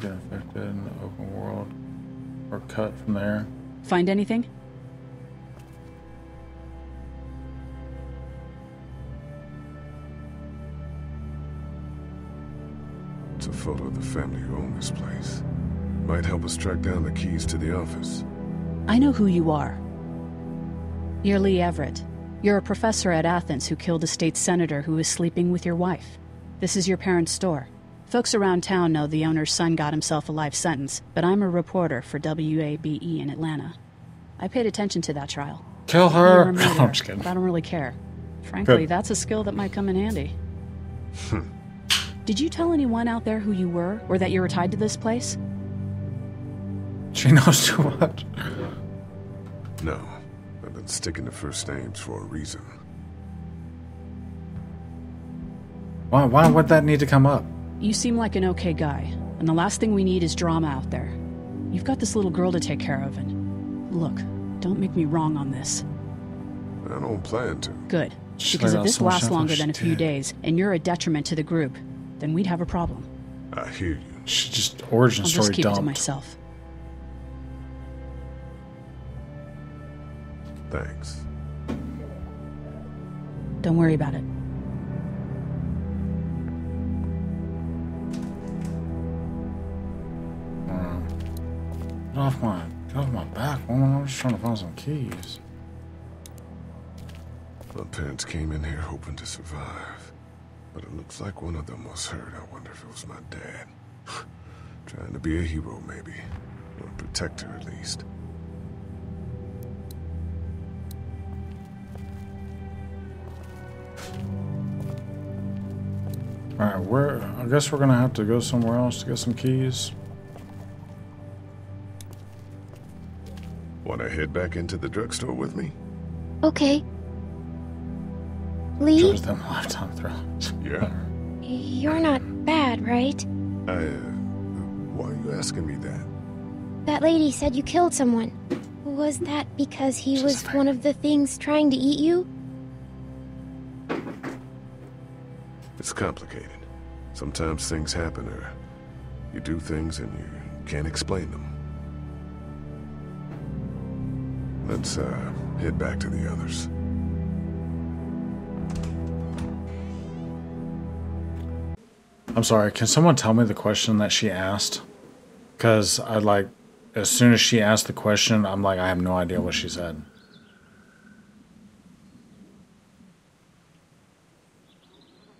Get affected in the open world or cut from there. Find anything? It's a photo of the family who own this place. Might help us track down the keys to the office. I know who you are. You're Lee Everett. You're a professor at Athens who killed a state senator who was sleeping with your wife. This is your parents' store. Folks around town know the owner's son got himself a life sentence, but I'm a reporter for WABE in Atlanta. I paid attention to that trial. Kill You her! were a I'm just kidding. but I don't really care. Frankly, Good. that's a skill that might come in handy. Hmm. Did you tell anyone out there who you were, or that you were tied to this place? She knows too much. No. I've been sticking to first names for a reason. Why, why would that need to come up? You seem like an okay guy, and the last thing we need is drama out there. You've got this little girl to take care of, and look, don't make me wrong on this. I don't plan to. Good. Because lay if this lasts longer than a few did. days, and you're a detriment to the group, then we'd have a problem. I hear you. She just origin I'll story just keep it to myself. Thanks. Don't worry about it. Uh, Get off my, get off my back, woman. I'm just trying to find some keys. My parents came in here hoping to survive. But it looks like one of them was hurt. I wonder if it was my dad. Trying to be a hero, maybe. Or a protector, at least. Alright, where, I guess we're gonna have to go somewhere else to get some keys. Want to head back into the drugstore with me? Okay. Lee, Shows them lifetime thrills. Yeah. you're not bad, right? I, uh, why are you asking me that? That lady said you killed someone. Was that because he was one of the things trying to eat you? It's complicated. Sometimes things happen or you do things and you can't explain them. Let's, uh, head back to the others. I'm sorry, can someone tell me the question that she asked? Because I like, as soon as she asked the question, I'm like, I have no idea what she said.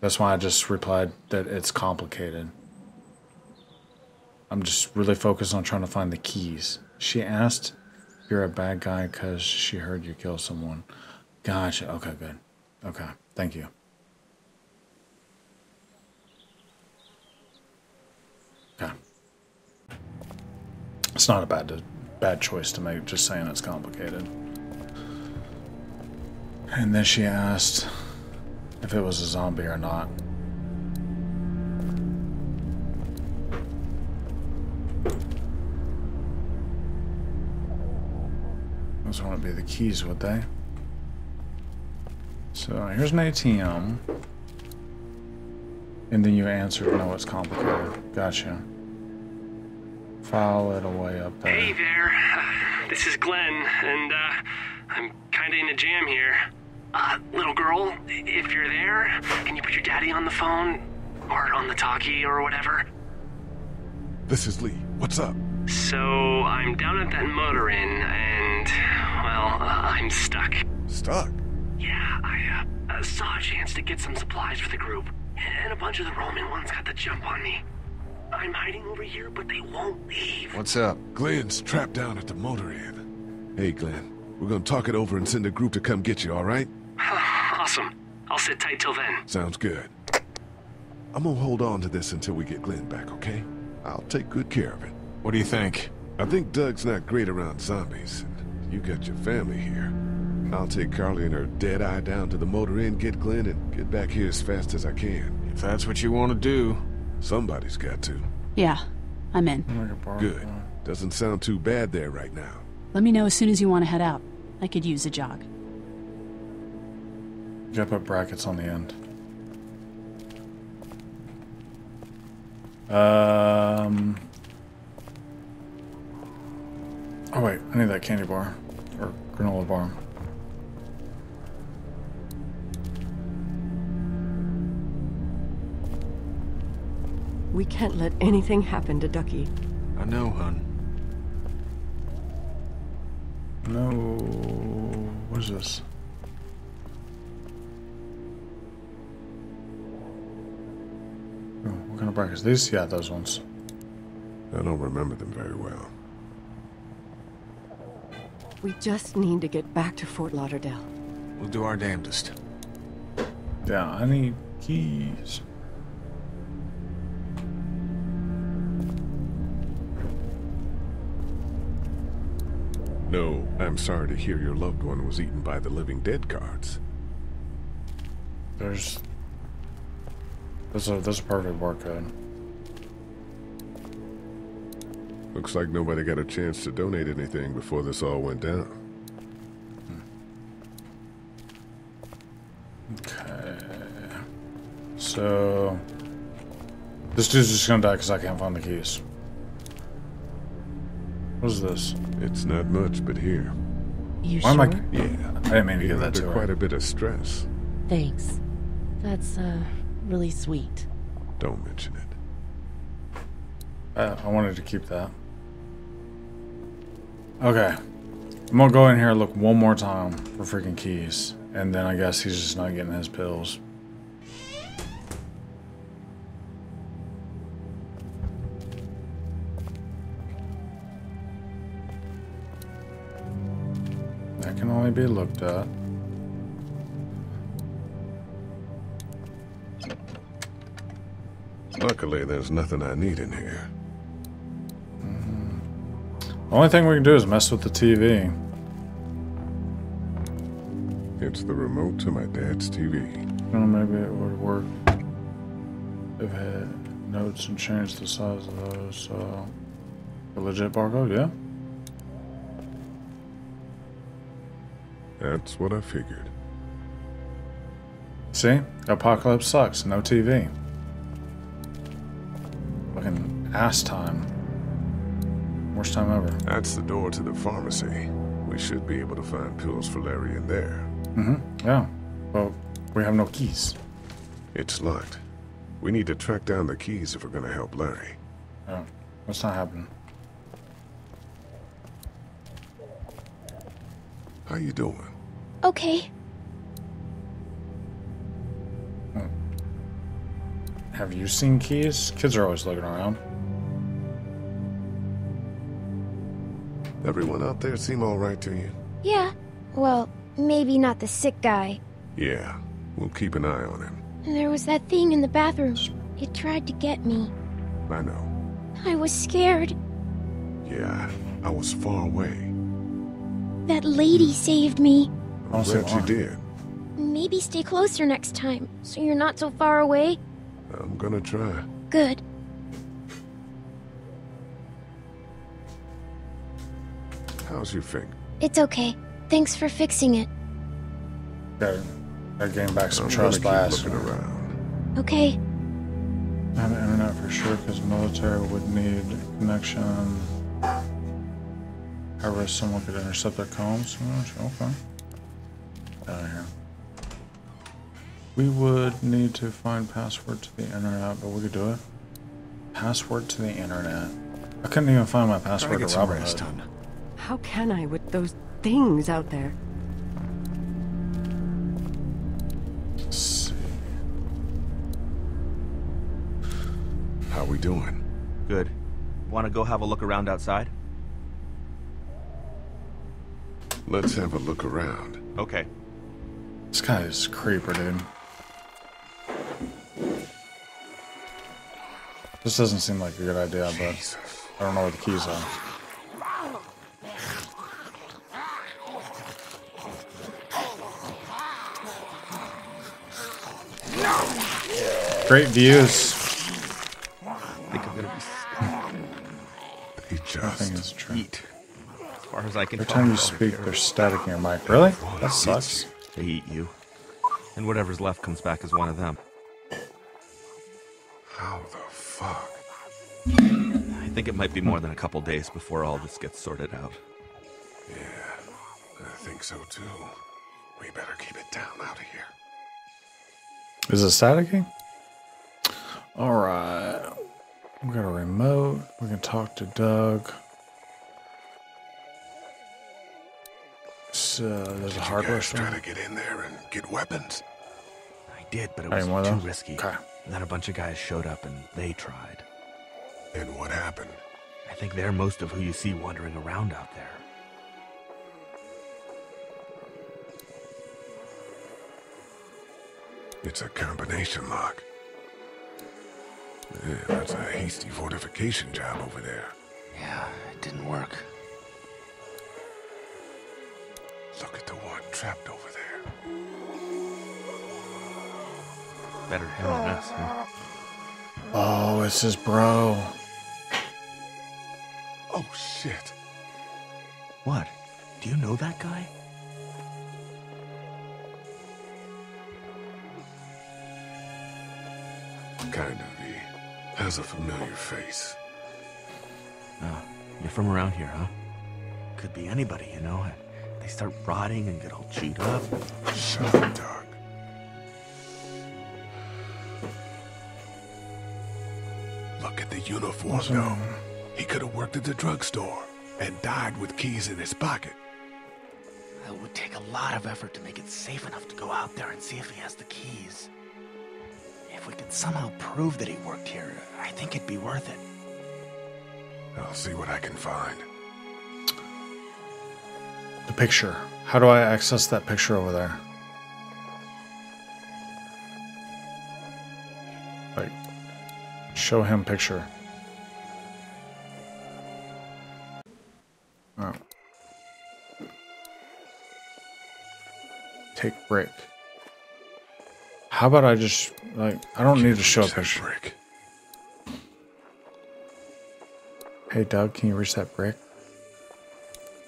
That's why I just replied that it's complicated. I'm just really focused on trying to find the keys. She asked, You're a bad guy because she heard you kill someone. Gotcha. Okay, good. Okay, thank you. Okay. It's not a bad bad choice to make, just saying it's complicated. And then she asked if it was a zombie or not. Those wouldn't be the keys, would they? So here's an ATM. And then you answered, no, it's complicated. Gotcha. File it away up there. Hey there. This is Glenn, and uh, I'm kinda in a jam here. Uh, little girl, if you're there, can you put your daddy on the phone? Or on the talkie or whatever? This is Lee. What's up? So, I'm down at that motor inn, and, well, uh, I'm stuck. Stuck? Yeah, I uh, saw a chance to get some supplies for the group, and a bunch of the Roman ones got the jump on me. I'm hiding over here, but they won't leave. What's up? Glenn's trapped down at the motor inn. Hey, Glenn. We're gonna talk it over and send a group to come get you, all right? Awesome. I'll sit tight till then. Sounds good. I'm gonna hold on to this until we get Glenn back, okay? I'll take good care of it. What do you think? I think Doug's not great around zombies. and You got your family here. I'll take Carley and her dead eye down to the motor inn, get Glenn, and get back here as fast as I can. If that's what you want to do. Somebody's got to. Yeah, I'm in. Good. Doesn't sound too bad there right now. Let me know as soon as you want to head out. I could use a jog. You gotta put brackets on the end. Um. Oh wait, I need that candy bar or granola bar. We can't let anything happen to Ducky. I know, hun. No. What is this? Oh, what kind of brackets? These? Yeah, those ones. I don't remember them very well. We just need to get back to Fort Lauderdale. We'll do our damnedest. Yeah, I need keys. No, I'm sorry to hear your loved one was eaten by the living dead cards. There's. This is a, this is a perfect barcode. Looks like nobody got a chance to donate anything before this all went down. Okay. So. This dude's just gonna die because I can't find the keys. What is this? It's not much, but here. You Why am I? sure? Yeah. I didn't mean to You're give that under to her. quite a bit of stress. Thanks. That's, uh, really sweet. Don't mention it. Uh, I wanted to keep that. Okay. I'm gonna go in here and look one more time for freaking keys. And then I guess he's just not getting his pills. That can only be looked at. Luckily, there's nothing I need in here. The only thing we can do is mess with the TV. It's the remote to my dad's TV. Well, maybe it would work. If it, notes and changed the size of those. Uh, a legit barcode, yeah. That's what I figured. See? Apocalypse sucks. No TV. Fucking ass time. Worst time ever. That's the door to the pharmacy. We should be able to find pills for Larry in there. Mm-hmm. Yeah. Well, we have no keys. It's locked. We need to track down the keys if we're gonna help Larry. Oh, that's not happening. How you doing? Okay. Have you seen keys? Kids are always looking around. Everyone out there seem all right to you? Yeah. Well, maybe not the sick guy. Yeah. We'll keep an eye on him. There was that thing in the bathroom. It tried to get me. I know. I was scared. Yeah, I was far away. That lady saved me. I'm glad you did. Maybe stay closer next time, so you're not so far away. I'm gonna try. Good. How's your finger? It's okay. Thanks for fixing it. Gotta, gotta gain back some I'm trust by asking. looking around. Okay. I Have internet for sure, because military would need connection. However, someone could intercept their comms. Okay. Out of here. We would need to find password to the internet, but we could do it. Password to the internet. I couldn't even find my password get to some Robin rest, Hood. hon. How can I with those things out there? How are we doing? Good. Want to go have a look around outside? Let's have a look around. Okay. This guy is a creeper, dude. This doesn't seem like a good idea, but I don't know where the keys are. Great views. I think I'm gonna They Nothing just is true. eat. As far as I can Every time you speak, here. there's static in your mic. Really? That sucks. They eat you. And whatever's left comes back as one of them. How the fuck? I think it might be more than a couple days before all this gets sorted out. Yeah, I think so too. We better keep it down out of here. Is it staticky? Alright. We got a remote. We can talk to Doug. So, there's a hardware guys store. try to get in there and get weapons. I did, but it was more, too though? risky. Okay. And then a bunch of guys showed up and they tried. And what happened? I think they're most of who you see wandering around out there. It's a combination lock. Yeah, that's a hasty fortification job over there. Yeah, it didn't work. Look at the one trapped over there. Better him than us, huh? Oh, it's his bro. Oh shit. What? Do you know that guy? Kind of. Eh? He has a familiar face. Oh, you're from around here, huh? Could be anybody, you know? They start rotting and get all chewed up. Shut up, Doug. Look at the uniform, What's though. He could have worked at the drugstore and died with keys in his pocket. It would take a lot of effort to make it safe enough to go out there and see if he has the keys. If we could somehow prove that he worked here, I think it'd be worth it. I'll see what I can find. The picture. How do I access that picture over there? Like, show him picture. Oh. Take brick. How about I just like I don't need to show up picture. Brick. Hey, Doug, can you reach that brick?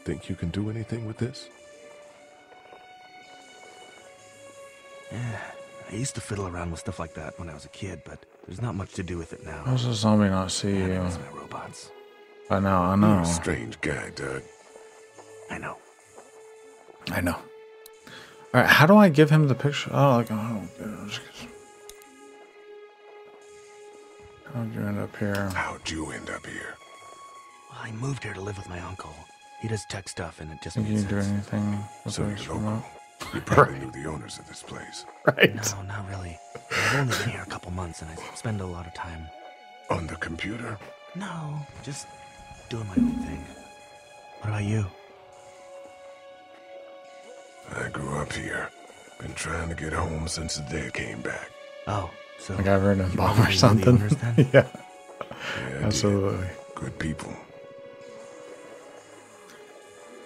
Think you can do anything with this? Yeah, I used to fiddle around with stuff like that when I was a kid, but there's not much to do with it now. How does a zombie not see you? Animals and robots. I know, I You're know. a strange guy, Doug. I know. I know. All right, how do I give him the picture? Oh, like, oh, gosh. How'd you end up here? How'd you end up here? Well, I moved here to live with my uncle. He does tech stuff, and it just Think you made can do anything with So this you're remote? You probably knew the owners of this place. Right. No, not really. I've only been here a couple months, and I spend a lot of time. On the computer? No, just doing my own thing. What about you? I grew up here. Been trying to get home since the day I came back. Oh, so Like I've heard a you bomb or something. yeah, Yeah, I did. absolutely. Good people.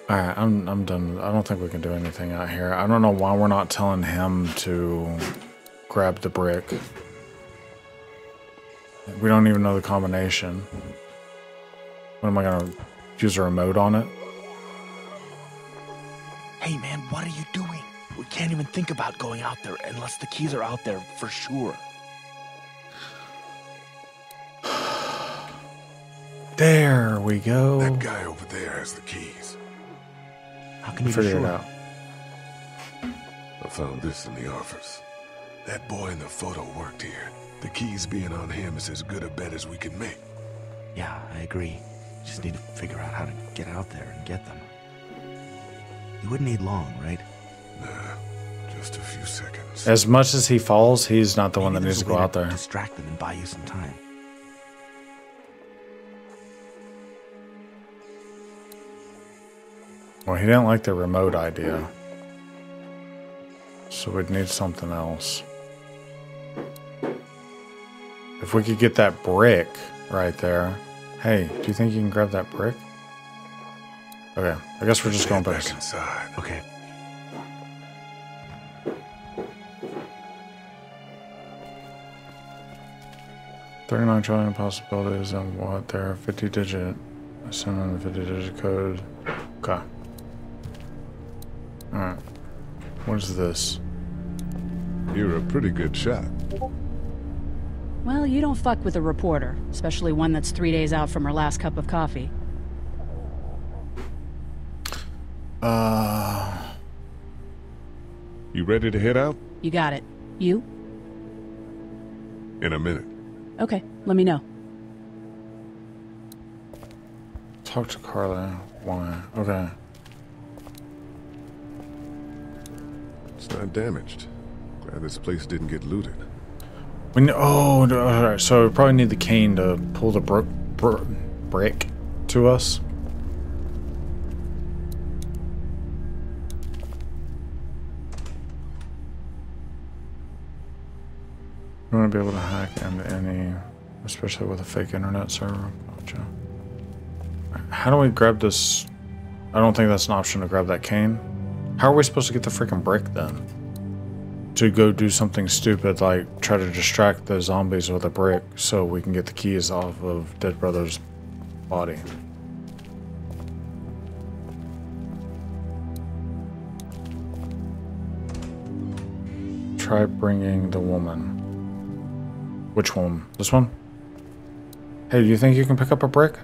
All right, I'm I'm done. I don't think we can do anything out here. I don't know why we're not telling him to grab the brick. We don't even know the combination. What am I gonna use a remote on it? Hey, man, what are you doing? We can't even think about going out there unless the keys are out there for sure. There we go. That guy over there has the keys. How can you be Figure it sure? out. I found this in the office. That boy in the photo worked here. The keys being on him is as good a bet as we can make. Yeah, I agree. Just need to figure out how to get out there and get them. You wouldn't need long, right? Nah, just a few seconds. As much as he falls, he's not the one that needs to go out there. Distract them and buy you some time. Well, he didn't like the remote idea. So we'd need something else. If we could get that brick right there. Hey, do you think you can grab that brick? Okay, I guess we're just going back back. inside. Okay. Thirty-nine trillion possibilities and what there? are Fifty digit. Assuming the fifty digit code. Okay. All right. What is this? You're a pretty good shot. Well, you don't fuck with a reporter, especially one that's three days out from her last cup of coffee. Uh. You ready to head out? You got it. You? In a minute. Okay, let me know. Talk to Carla. Why? Okay. It's not damaged. Glad this place didn't get looted. We kn- oh, all right. So we probably need the cane to pull the bro- br- brick to us. You want to be able to hack into any, especially with a fake internet server. Gotcha. How do we grab this? I don't think that's an option to grab that cane. How are we supposed to get the freaking brick then? to go do something stupid like try to distract the zombies with a brick so we can get the keys off of Dead Brother's body. Try bringing the woman. Which one? This one? Hey, do you think you can pick up a brick?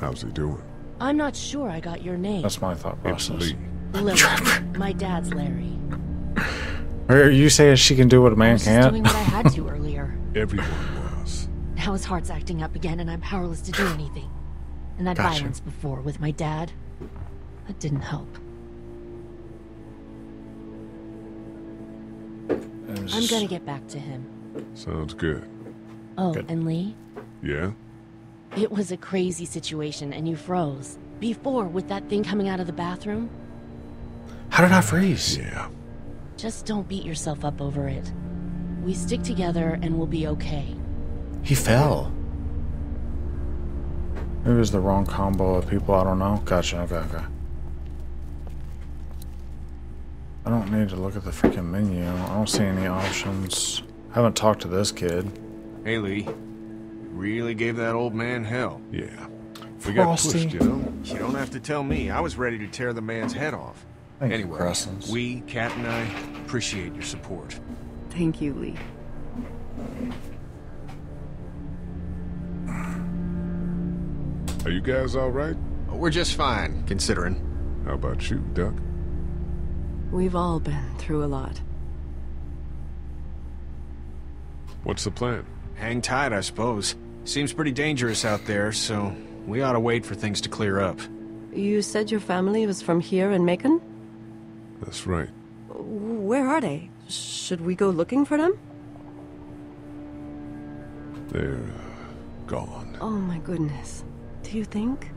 How's he doing? I'm not sure I got your name. That's my thought It's process. Lee. Lilly. My dad's Larry. Are you saying she can do what a man was just doing can't? what I had to earlier. Everyone was. Now his heart's acting up again and I'm powerless to do anything. And that Gotcha. violence before with my dad, that didn't help. I'm gonna get back to him. Sounds good. Oh, and Lee, Yeah? it was a crazy situation and you froze. Before, with that thing coming out of the bathroom, How did I freeze? Yeah. just don't beat yourself up over it. We stick together and we'll be okay. He fell. Maybe it was the wrong combo of people. I don't know. Gotcha. Okay, okay. I don't need to look at the freaking menu. I don't see any options. I haven't talked to this kid. Hey, Lee. Really gave that old man hell. Yeah. We got Frosty. pushed, you know? You don't have to tell me. I was ready to tear the man's head off. Thank anyway, Crescents. we, Kat and I, appreciate your support. Thank you, Lee. Are you guys all right? We're just fine, considering. How about you, Duck? We've all been through a lot. What's the plan? Hang tight, I suppose. Seems pretty dangerous out there, so we ought to wait for things to clear up. You said your family was from here in Macon? That's right. Where are they? Should we go looking for them? They're uh, gone. Oh my goodness. Do you think?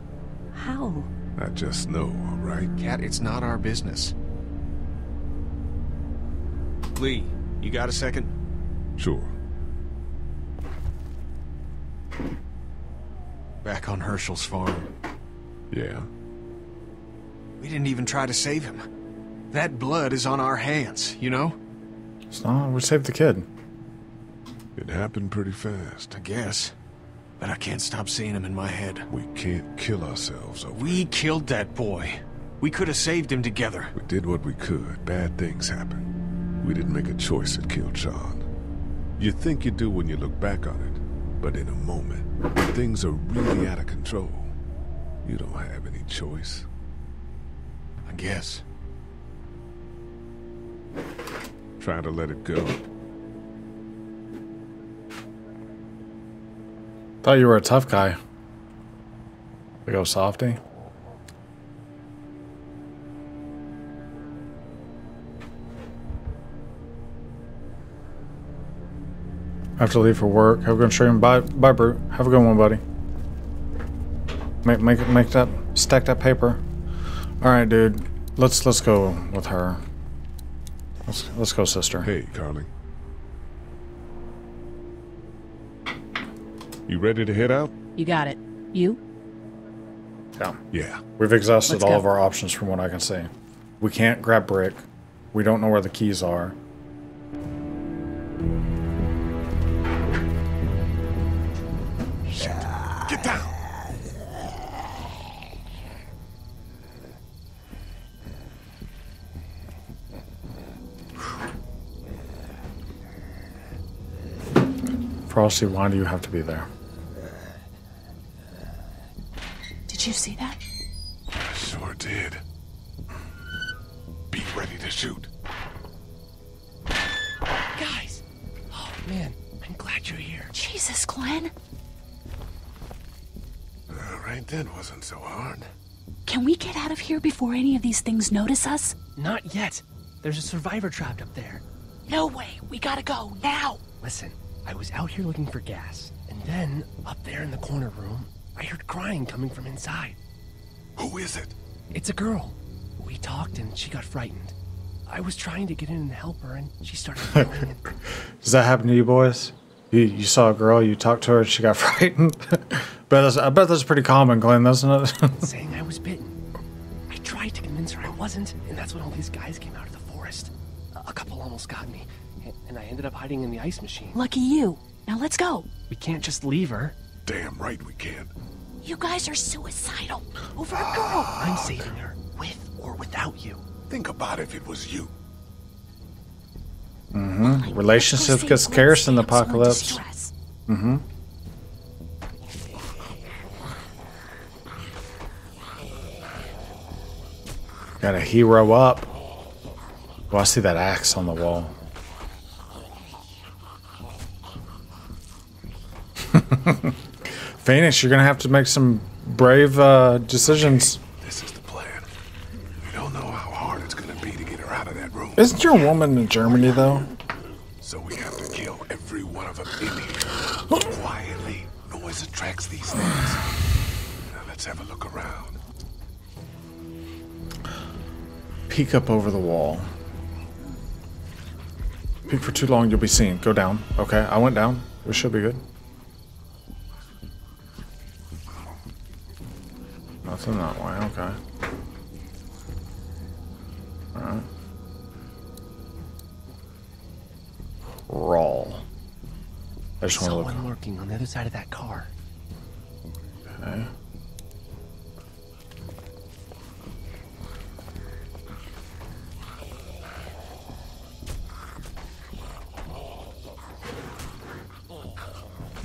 How? I just know, all right? Kat, it's not our business. Lee, you got a second? Sure. Back on Hershel's farm. Yeah. We didn't even try to save him. That blood is on our hands, you know? It's not. We saved the kid. It happened pretty fast. I guess. But I can't stop seeing him in my head. We can't kill ourselves over We killed that boy. We could have saved him together. We did what we could. Bad things happen. We didn't make a choice that killed Shawn. You think you do when you look back on it, but in a moment, when things are really out of control, you don't have any choice. I guess. Try to let it go. Thought you were a tough guy. Big old softy. I have to leave for work. Have a good stream. Bye, bye, Brute. Have a good one, buddy. Make make make that stack that paper. All right, dude. Let's let's go with her. Let's let's go, sister. Hey, Carley. You ready to head out? You got it. You? Yeah. Yeah. We've exhausted Let's all go. of our options from what I can see. We can't grab brick. We don't know where the keys are. Frosty, why do you have to be there? Did you see that? I Sure did. Be ready to shoot. Guys! Oh, man. I'm glad you're here. Jesus, Glenn. All right, that wasn't so hard. Can we get out of here before any of these things notice us? Not yet. There's a survivor trapped up there. No way. We gotta go now. Listen, I was out here looking for gas, and then, up there in the corner room, I heard crying coming from inside. Who is it? It's a girl. We talked and she got frightened. I was trying to get in and help her, and she started and Does that happen to you boys? You you saw a girl, you talked to her, and she got frightened. bet I bet that's pretty common, Glenn, doesn't it? saying I was bitten. I tried to convince her I wasn't, and that's when all these guys came out of the forest. A couple almost got me, and- and I ended up hiding in the ice machine. Lucky you. Now let's go. We can't just leave her. Damn right we can't. You guys are suicidal. Over a girl. I'm saving her, with or without you. Think about if it was you. mm-hmm. Relationships get scarce in the apocalypse. Mm-hmm. Got a hero up. Oh, I see that axe on the wall. Phoenix, you're gonna have to make some brave uh, decisions. This is the plan. We don't know how hard it's gonna be to get her out of that room. Isn't your woman in Germany though? So we have to kill every one of them in here. Quietly. Noise attracts these things. Now let's have a look around. Peek up over the wall. Peek for too long, you'll be seen. Go down. Okay, I went down. We should be good. Nothing that way, okay. Alright. Roll. I just want to look. Lurking on the other side of that car. Okay.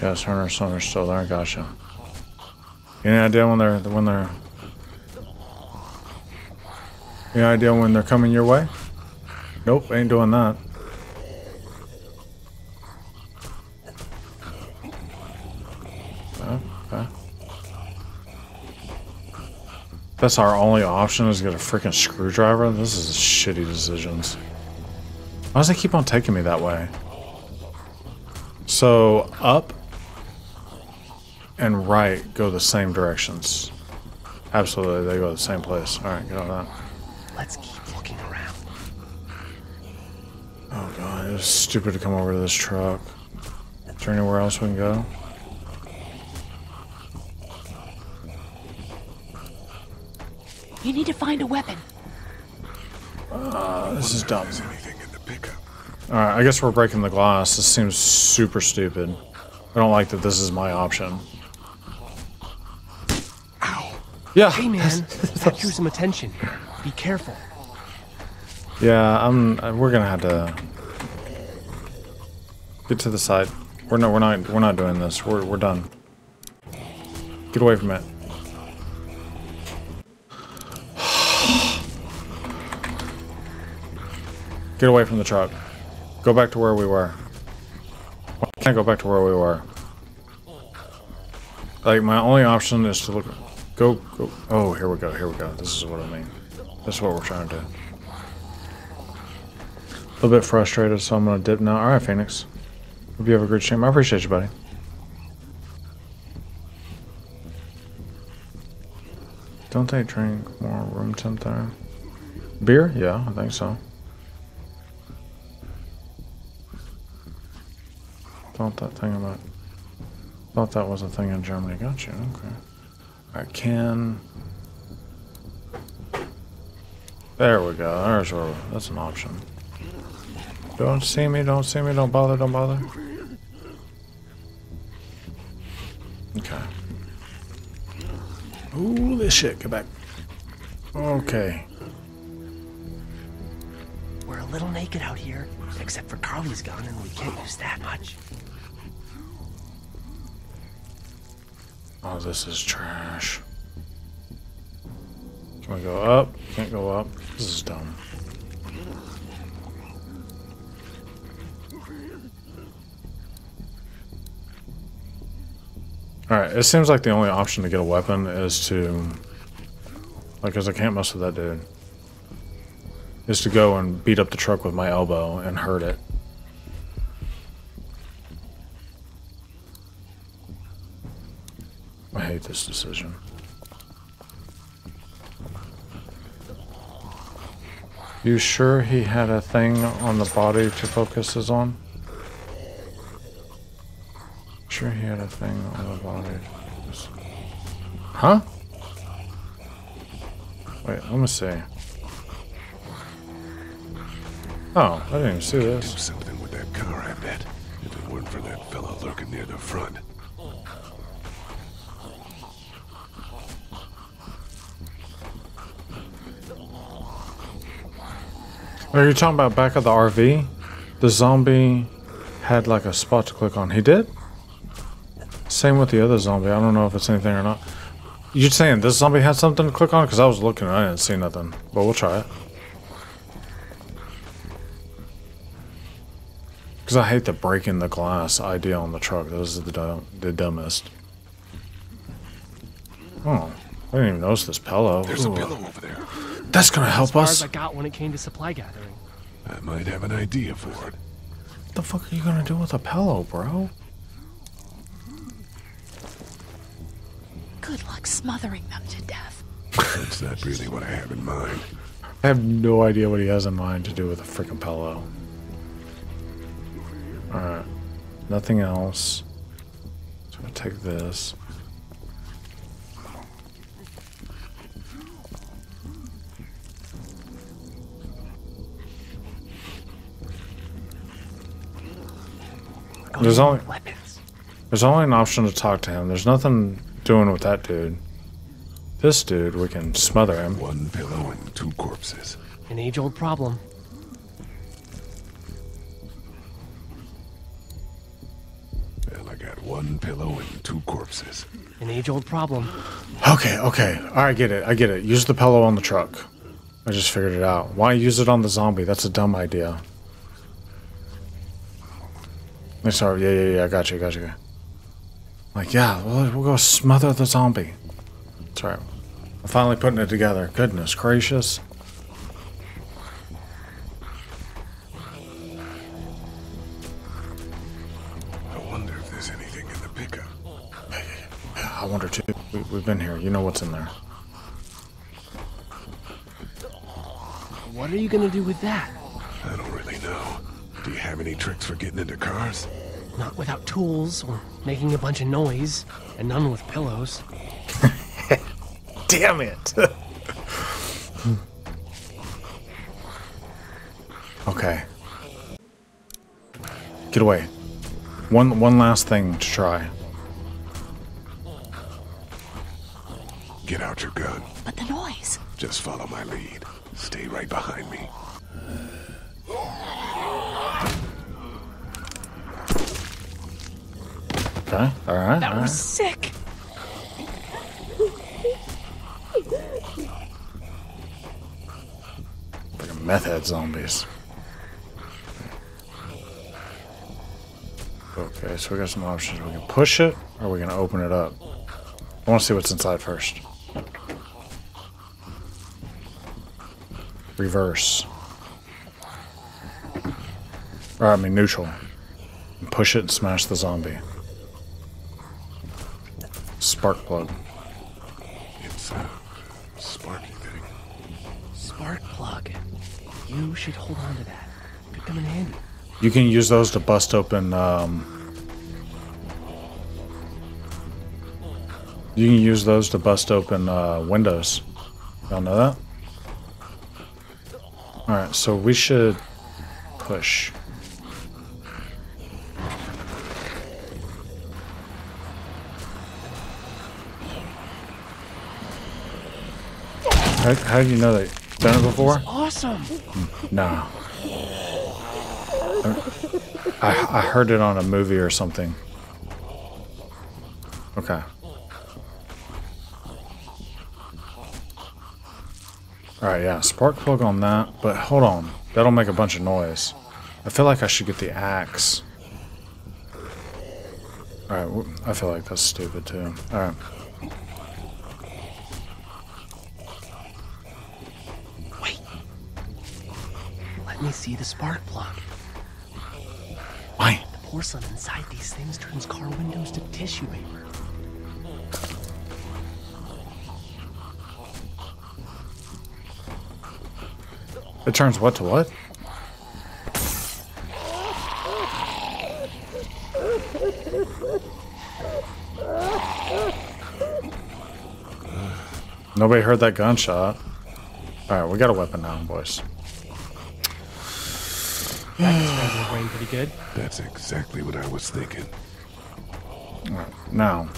Yes, Hunter Sonner's still there, gotcha. Any idea when they're when they're? Any idea when they're coming your way? Nope, ain't doing that. That's our only option is get a freaking screwdriver. This is shitty decisions. Why does it keep on taking me that way? So up and right go the same directions. Absolutely, they go the same place. All right, get on that. Let's keep looking around. Oh god, it was stupid to come over to this truck. Is there anywhere else we can go? You need to find a weapon. Uh, this is dumb. Alright, I guess we're breaking the glass. This seems super stupid. I don't like that this is my option. Yeah. Hey man, that drew some attention. Be careful. Yeah, I'm. uh, We're gonna have to get to the side. We're no. We're not. We're not doing this. We're we're done. Get away from it. Get away from the truck. Go back to where we were. I can't go back to where we were. Like my only option is to look. Go go. Oh, here we go. Here we go. This is what I mean. This is what we're trying to do. A little bit frustrated, so I'm gonna dip now. All right, Phoenix. Hope you have a great stream. I appreciate you, buddy. Don't they drink more room temp there? Beer? Yeah, I think so. Thought that thing about. Thought that was a thing in Germany. Gotcha. Okay. Right, can. There we go. There's where. That's an option. Don't see me. Don't see me. Don't bother. Don't bother. Okay. Ooh, this shit. Get back. Okay. We're a little naked out here, except for Carley's gun, and we can't use that much. Oh, this is trash. Can we go up? Can't go up. This is dumb. Alright, it seems like the only option to get a weapon is to... Like, because I can't mess with that dude. Is to go and beat up the truck with my elbow and hurt it. I hate this decision. You sure he had a thing on the body to focus his on? Sure he had a thing on the body. Huh? Wait, let me see. Oh, I didn't even see Do this. something with that car, I bet. If it weren't for that fella lurking near the front. Oh, are you talking about back of the RV? The zombie had like a spot to click on. He did? Same with the other zombie. I don't know if it's anything or not. You're saying this zombie had something to click on? Because I was looking and I didn't see nothing. But we'll try it. Because I hate the breaking the glass idea on the truck. Those are the, dumb, the dumbest. Oh, I didn't even notice this pillow. There's a pillow over there. That's gonna help as far us. as I got when it came to supply gathering. I might have an idea for it. What the fuck are you gonna do with a pillow, bro? Good luck smothering them to death. That's not really what I have in mind. I have no idea what he has in mind to do with a freaking pillow. Alright. Nothing else. So I'm gonna take this. There's only there's only an option to talk to him. There's nothing doing with that dude. This dude, we can smother him. One pillow and two corpses. An age-old problem. Well, I got one pillow and two corpses. An age-old problem. Okay, okay. All right, I get it. I get it. Use the pillow on the truck. I just figured it out. Why use it on the zombie? That's a dumb idea. I'm sorry. Yeah, yeah, yeah. I got you. Got you. Like, yeah, we'll, we'll go smother the zombie. That's right. I'm finally putting it together. Goodness gracious. I wonder if there's anything in the pickup. Yeah, I wonder too. We, we've been here. You know what's in there. What are you gonna do with that? I don't really know. Do you have any tricks for getting into cars? Not without tools or making a bunch of noise, and none with pillows. Damn it. okay. Get away. One one last thing to try. Get out your gun. But the noise. Just follow my lead. Stay right behind me. Okay. All right. That all was right. sick. Fucking meth head zombies. Okay, so we got some options. We can push it, or we can open it up. I want to see what's inside first. Reverse. Or, I mean, neutral. And push it and smash the zombie. Spark plug. It's a sparky thing. Spark plug. You should hold on to that. Could come in handy. You can use those to bust open. Um, you can use those to bust open uh, windows. Y'all know that? All right, so we should push. How, how do you know they done it before? Awesome. Hmm. No. I, I heard it on a movie or something. Okay. Alright, yeah, spark plug on that, but hold on. That'll make a bunch of noise. I feel like I should get the axe. Alright, I feel like that's stupid too. Alright. Let me see the spark plug. Why? The porcelain inside these things turns car windows to tissue paper. It turns what to what? Nobody heard that gunshot. Alright, we got a weapon now, boys. That can scramble the brain pretty good. That's exactly what I was thinking. Alright, now.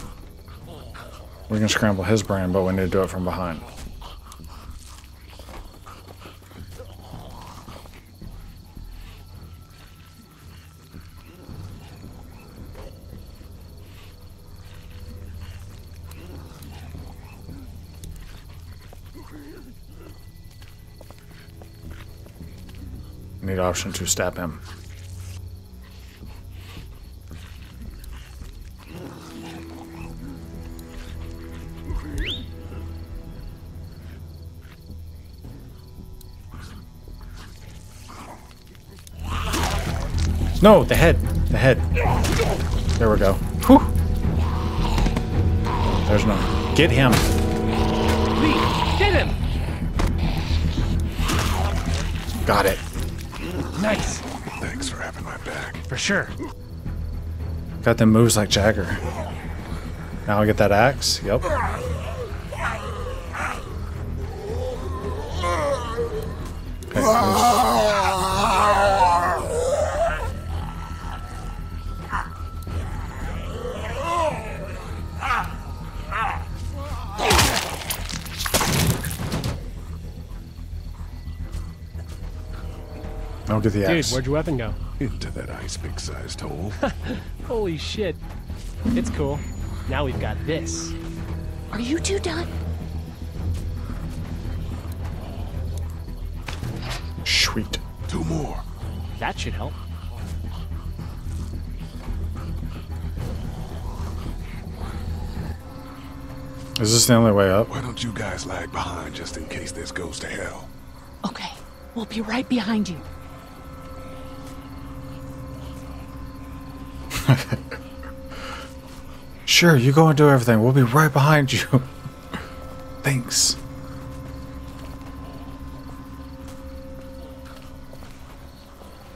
We can scramble his brain, but we need to do it from behind. Need option to stab him. No, the head. The head. There we go. Whew. There's no. Get him. Lee, get him! Got it. Nice. Thanks for having my back. For sure. Got them moves like Jagger. Now I get that axe. Yep. Okay, I'll get the Dude, axe. where'd your weapon go? Into that ice pick sized hole. Holy shit. It's cool. Now we've got this. Are you two done? Sweet. Two more. That should help. Is this the only way up? Why don't you guys lag behind just in case this goes to hell? Okay, we'll be right behind you. Sure, you go and do everything. We'll be right behind you. Thanks.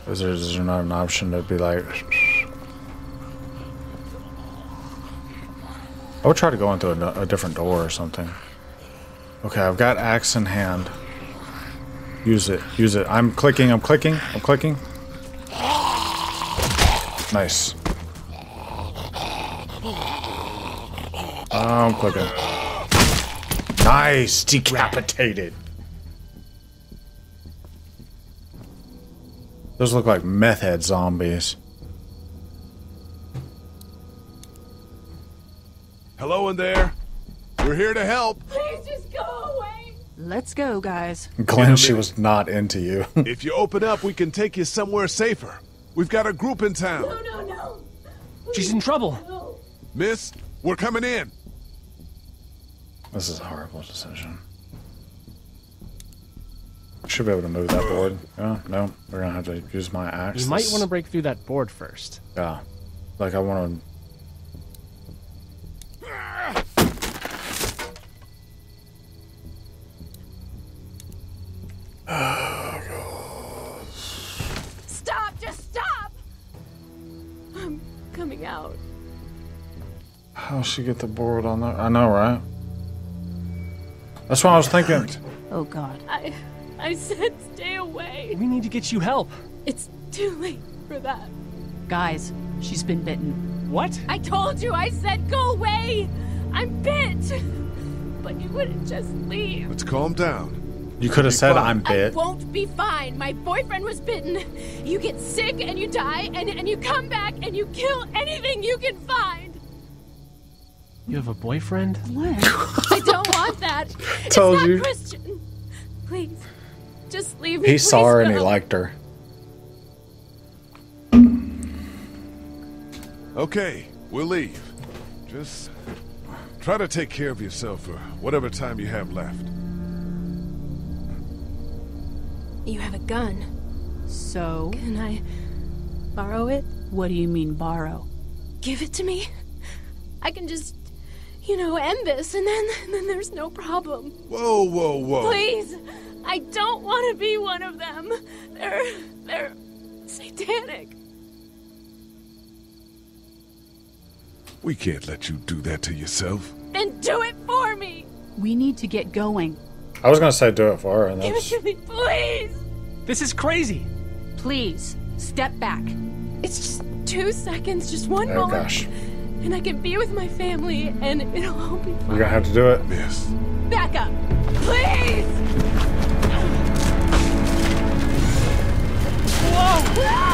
Is there, is there not an option to be like... I would try to go into a, a different door or something. Okay, I've got axe in hand. Use it. Use it. I'm clicking. I'm clicking. I'm clicking. Nice. I'm clicking. Nice. Decapitated. Those look like meth head zombies. Hello in there. We're here to help. Please just go away. Let's go, guys. Glenn, she was not into you. if you open up, we can take you somewhere safer. We've got a group in town. No, no, no. She's in trouble. Miss, we're coming in. This is a horrible decision. Should be able to move that board. Yeah, no, we're gonna have to use my axe. You might want to break through that board first. Yeah, like I want to. Stop! Just stop! I'm coming out. How she get the board on there? I know, right? That's what I was thinking. Oh god. I I said stay away. We need to get you help. It's too late for that. Guys, she's been bitten. What? I told you I said go away. I'm bit. But you wouldn't just leave. Let's calm down. You could have said I'm bit. I bit. won't be fine. My boyfriend was bitten. You get sick and you die and, and you come back and you kill anything you can find. You have a boyfriend? What? I don't want that. it's Told not you. Christian. Please, just leave me. He saw Please her and he liked her. Okay, we'll leave. Just try to take care of yourself for whatever time you have left. You have a gun. So? Can I borrow it? What do you mean, borrow? Give it to me. I can just, you know, end this, and then and then there's no problem. Whoa, whoa, whoa. Please, I don't want to be one of them. They're they're satanic. We can't let you do that to yourself. Then do it for me. We need to get going. I was gonna say do it for her, and Give it that's to me, please. This is crazy. Please, step back. It's just two seconds, just one Oh, moment, Oh gosh. And I can be with my family, and it'll all be fine. you're gonna have to do it. Yes. Back up, please. Whoa!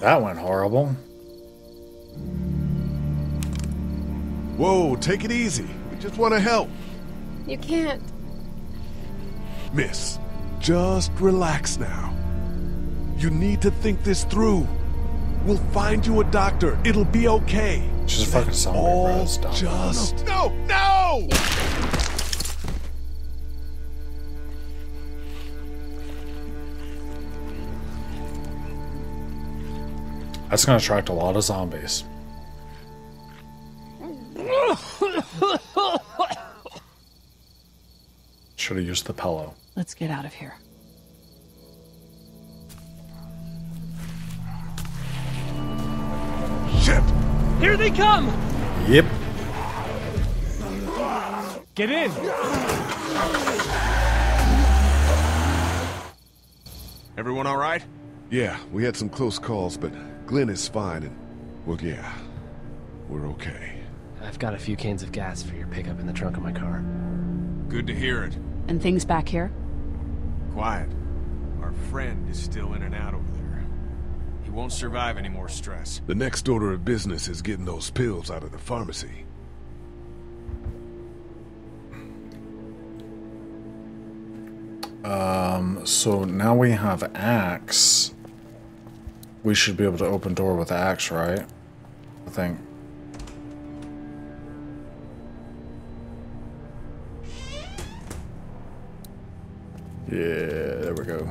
That went horrible. Whoa, take it easy. We just want to help. You can't. Miss, just relax now. You need to think this through. We'll find you a doctor. It'll be okay. She's a fucking zombie, bro. All It's dumb. just no, no. That's gonna attract a lot of zombies. Should have used the pillow. Let's get out of here. Shit. Here they come! Yep. Get in! Everyone all right? Yeah, we had some close calls, but Glenn is fine, and well, yeah, we're okay. I've got a few cans of gas for your pickup in the trunk of my car. Good to hear it. And things back here? Quiet. Our friend is still in and out over there. He won't survive any more stress. The next order of business is getting those pills out of the pharmacy. Um, so now we have axe. We should be able to open door with axe, right? I think. Yeah, there we go.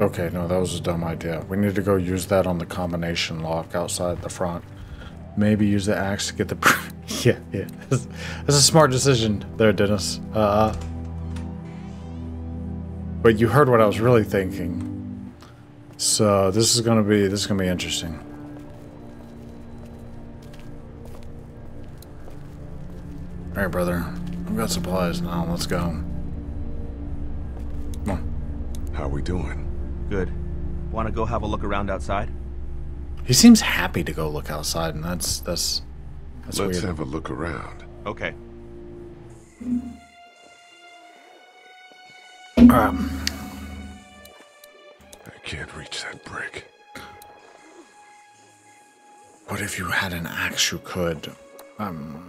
Okay, no, that was a dumb idea. We need to go use that on the combination lock outside the front. Maybe use the axe to get the... yeah, yeah. That's, a smart decision there, Dennis. Uh, but you heard what I was really thinking. So this is gonna be this is gonna be interesting. All right, brother. I've got supplies now. Let's go. We doing? Good. Want to go have a look around outside? He seems happy to go look outside, and that's that's that's Let's weird. have a look around. Okay. Um, I can't reach that brick. what if you had an axe? You could. Um.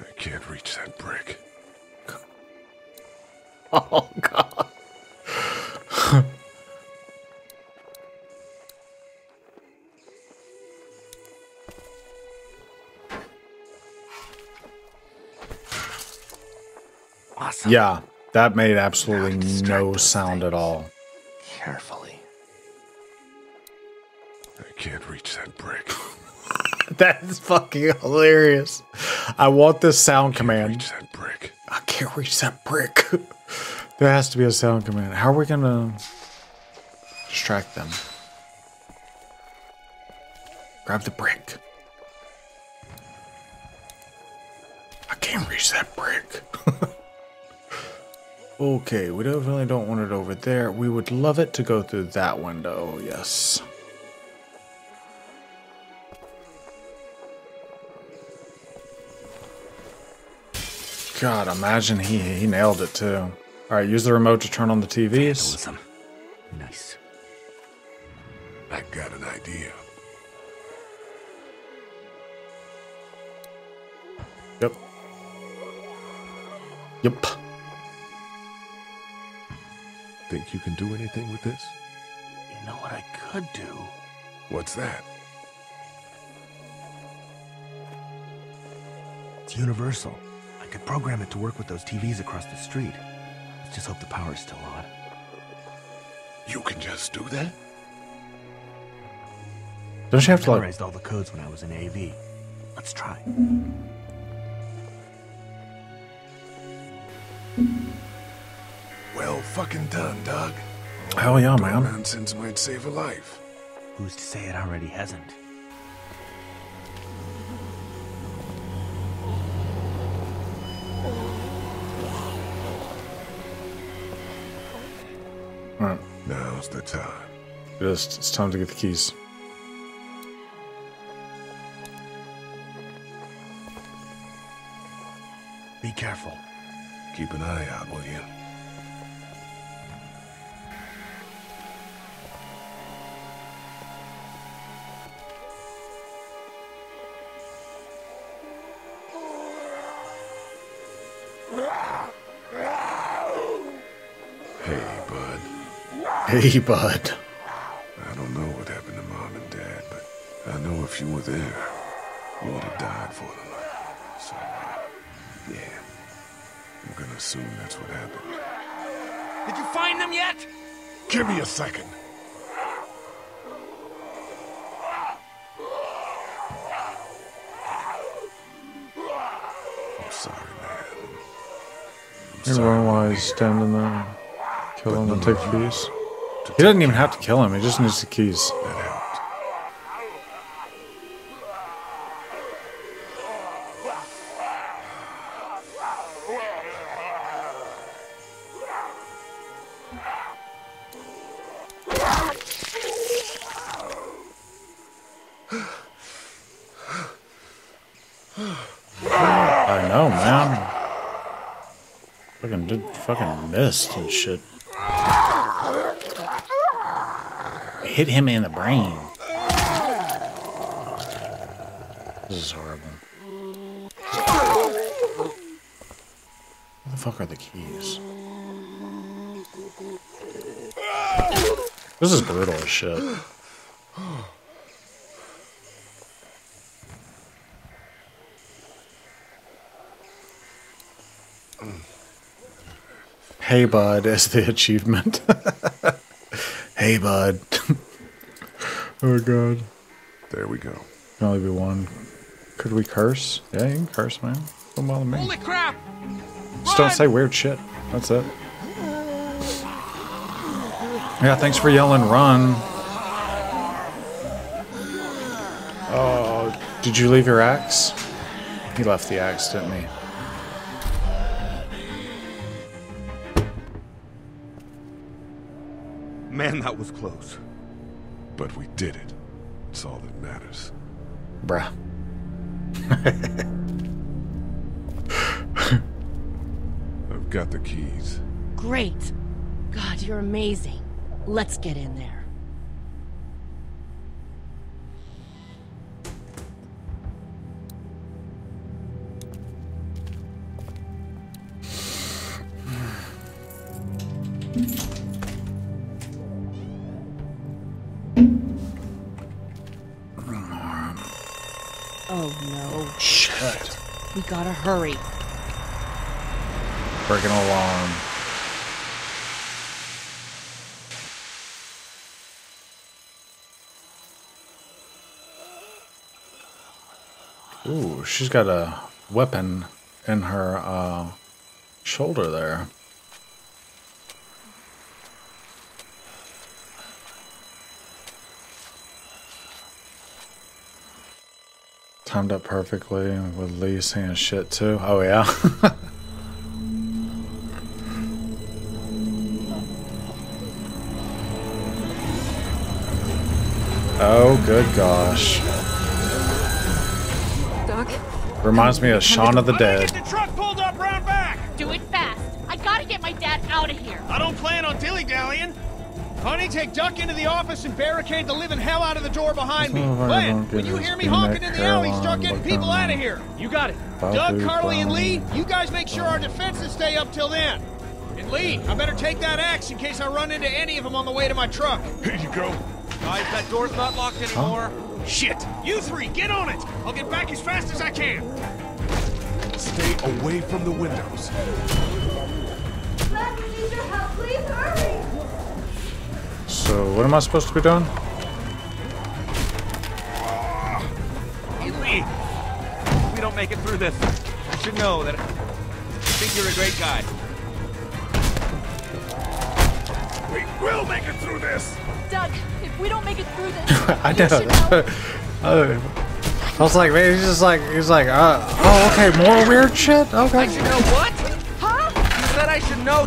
I can't reach that brick. Oh God. Awesome. Yeah, that made absolutely no sound at all. Carefully. I can't reach that brick. That is fucking hilarious. I want this sound command. Reach that brick. I can't reach that brick. there has to be a sound command. How are we gonna distract them? Grab the brick. I can't reach that brick. Okay, we definitely don't want it over there. We would love it to go through that window, yes. God, imagine he he nailed it too. All right, use the remote to turn on the TVs. Vandalism. Nice. I got an idea. Yep. Yep. Think you can do anything with this? You know what I could do? What's that? It's universal. I could program it to work with those TVs across the street. Let's just hope the power's still on. You can just do that? Don't you have to like? memorized all the codes when I was in AV. Let's try. Well fucking done, Doug. Hell yeah, Door man. Nonsense might save a life. Who's to say it already hasn't? All right, Now's the time. just it's time to get the keys. Be careful. Keep an eye out, will you? Hey, bud. I don't know what happened to Mom and Dad, but I know if you were there, you would have died for them. So, uh, yeah. I'm gonna assume that's what happened. Did you find them yet? Give me a second. I'm sorry, man. You run while he's standing there. Kill him and take the keys. He doesn't even have to kill him. He just needs the keys. That helped. man. Fucking did fucking missed and shit. Hit him in the brain. This is horrible. Where the fuck are the keys? This is brutal as shit. Hey bud is the achievement. hey bud. Oh god. There we go. Can only be one. Could we curse? Yeah, you can curse, man. Don't bother me. Holy crap! Just don't say weird shit. That's it. Yeah, thanks for yelling run. Oh, did you leave your axe? He left the axe, didn't he? Man, that was close. But we did it. It's all that matters. Bruh. I've got the keys. Great. God, you're amazing. Let's get in there. Hurry. Breaking alarm. Ooh, she's got a weapon in her uh, shoulder there. Timed up perfectly with Lee saying shit too. Oh yeah. oh good gosh. Doc? Reminds me of Shaun of the Dead. Get The truck pulled up round back! Do it fast. I gotta get my dad out of here. I don't plan on dilly-dallying. Honey, take Duck into the office and barricade the living hell out of the door behind me. Some Glenn, when you hear me honking in the alley, start Caroline getting people out of here. You got it. Bobby Doug, Carley, and Lee, you guys make sure our defenses stay up till then. And Lee, I better take that axe in case I run into any of them on the way to my truck. Here you go. Guys, that door's not locked anymore. Shit! You three, get on it! I'll get back as fast as I can. Stay away from the windows. So what am I supposed to be doing? Hey, If we don't make it through this, you should know that I think you're a great guy. We will make it through this. Doug, if we don't make it through this, I you know. should know. Uh, I was like, man, he's just like, he's like, uh, oh, okay, more weird shit. I Okay. should know what? Huh? You said I should know.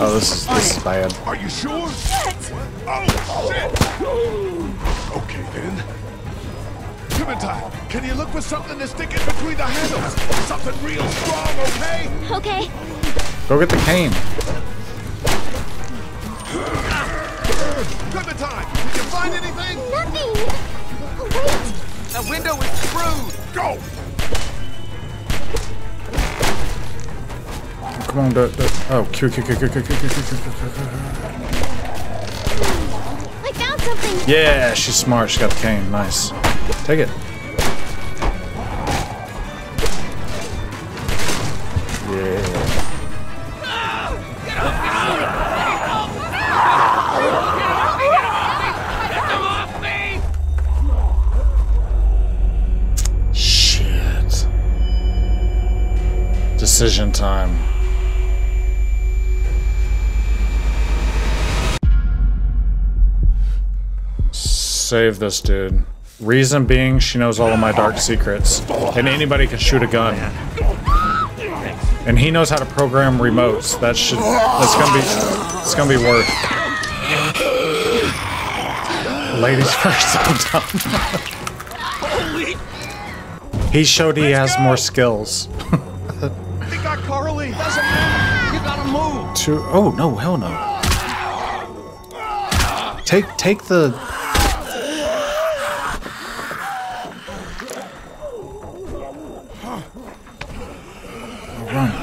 Oh, this is this is bad. Are you sure? Shit! Oh, shit! Okay, then. Clementine, can you look for something to stick in between the handles? Something real strong, okay? Okay. Go get the cane. Clementine, did you find anything? Nothing. Oh, wait. That window is screwed. Go! Come on, do, do. Oh, Q, Q, Q, Q, Q, Q, Q, Q, Q, Q, Q, Q. I found something. Yeah, she's smart. She got the cane. Nice. Take it. Yeah. Shit. Decision time. Save this dude. Reason being, she knows all of my dark secrets, and anybody can shoot a gun. And he knows how to program remotes. That should. That's gonna be. It's gonna be worth. Ladies first. I'm done. Holy! He showed he has more skills. They got Carley. Doesn't matter. You gotta move. To oh no, hell no. Take take the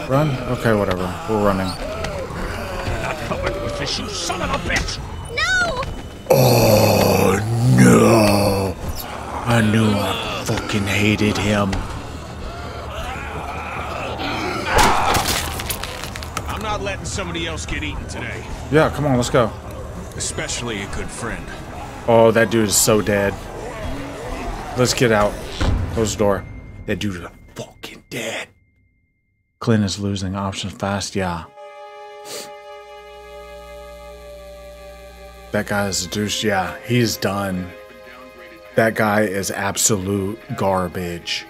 run run. Okay, whatever. We're running. Not covered with this, you son of a bitch! No! Oh no! I knew I fucking hated him. I'm not letting somebody else get eaten today. Yeah, come on, let's go. Especially a good friend. Oh, that dude is so dead. Let's get out. Close the door. That dude is fucking dead. Clint is losing options fast, yeah. That guy is a douche, yeah. He's done. That guy is absolute garbage.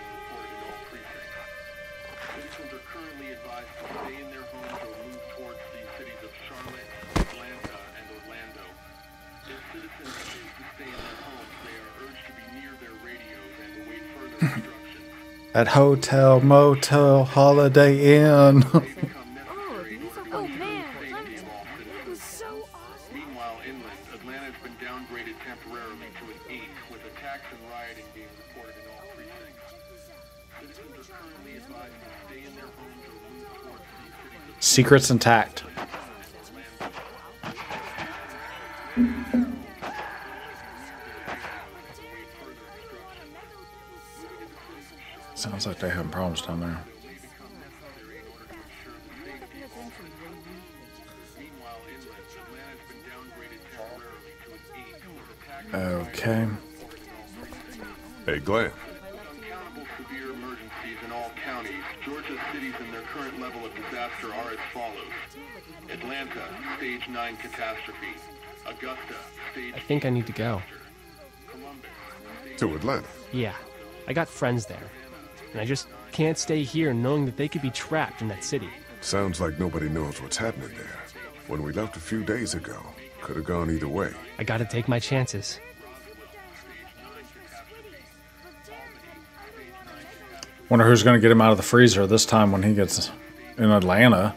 Move towards the cities of Secrets intact. Sounds like they're having problems down there. Okay. Hey, Glenn. severe emergencies in all counties. Georgia's cities and their current level of disaster are as follows. Atlanta, stage 9 catastrophe. Augusta, stage I think I need to go. To Atlanta. Yeah, I got friends there. And I just can't stay here knowing that they could be trapped in that city. Sounds like nobody knows what's happening there. When we left a few days ago, could have gone either way. I gotta take my chances. Wonder who's going to get him out of the freezer this time when he gets in Atlanta.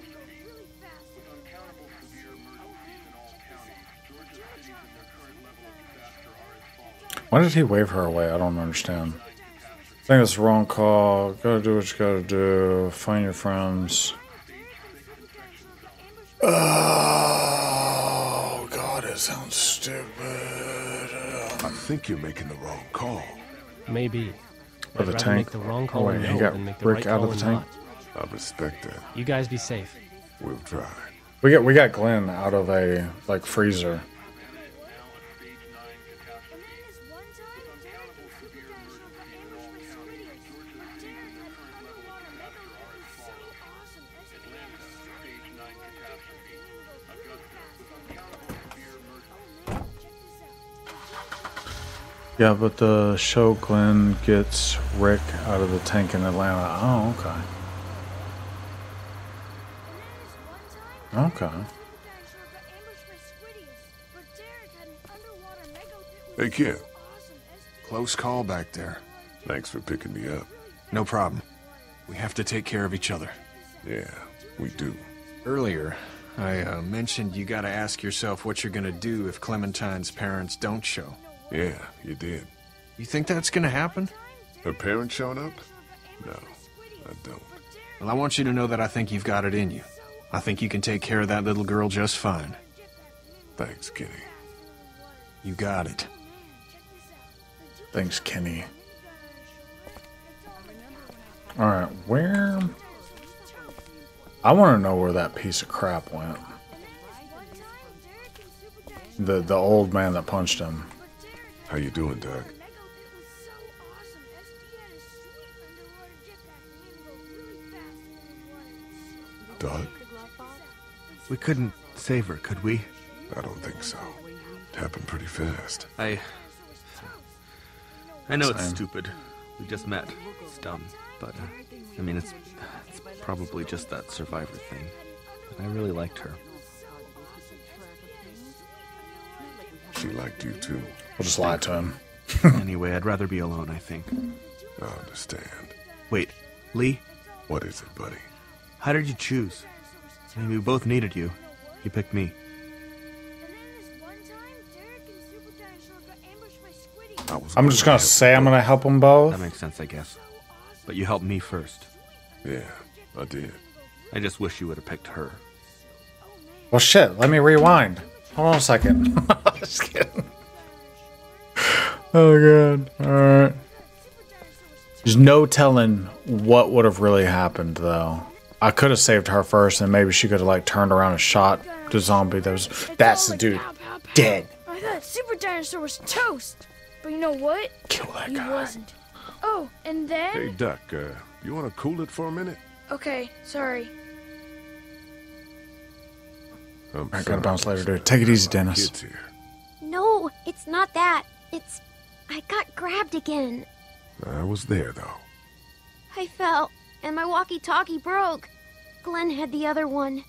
Why did he wave her away? I don't understand. I think it's the wrong call. Gotta do what you gotta do. Find your friends. Oh, God, it sounds stupid. I think you're making the wrong call. Maybe. Or the I'd tank. make the wrong call Oh, wait, he got than make the Rick right out of the tank? not. I respect that. You guys be safe. We'll try. We got we got Glenn out of a like freezer. Yeah, but the show Glenn gets Rick out of the tank in Atlanta. Oh, okay. Okay. Hey, kid. Close call back there. Thanks for picking me up. No problem. We have to take care of each other. Yeah, we do. Earlier, I uh, mentioned you gotta ask yourself what you're gonna do if Clementine's parents don't show. Yeah, you did. You think that's gonna happen? Her parents showing up? No, I don't. Well, I want you to know that I think you've got it in you. I think you can take care of that little girl just fine. Thanks, Kenny. You got it. Thanks, Kenny. All right, where? I want to know where that piece of crap went. The the old man that punched him. How you doing, Doc? Doug? We couldn't save her, could we? I don't think so. It happened pretty fast. I. I know it's Same. stupid. We just met. It's dumb. But, uh, I mean, it's, it's probably just that survivor thing. But I really liked her. She liked you too. We'll just lie to him. anyway, I'd rather be alone, I think. I understand. Wait, Lee? What is it, buddy? How did you choose? I mean, we both needed you. You picked me. I'm just gonna say I'm gonna help them both. That makes sense, I guess. But you helped me first. Yeah, I did. I just wish you would have picked her. Well, shit. Let me rewind. Hold on a second. just kidding. Oh god. All right. There's no telling what would have really happened, though. I could have saved her first, and maybe she could have like turned around and shot the zombie. That was that's the dude dead. I thought Super Dinosaur was toast. But you know what? Kill that he guy. wasn't. Oh, and then... Hey, Duck, uh, you want to cool it for a minute? Okay, sorry. I'm I gotta sorry, bounce later, sir. dude. Take it easy, Dennis. No, it's not that. It's. I got grabbed again. I was there, though. I fell, and my walkie talkie broke. Glenn had the other one.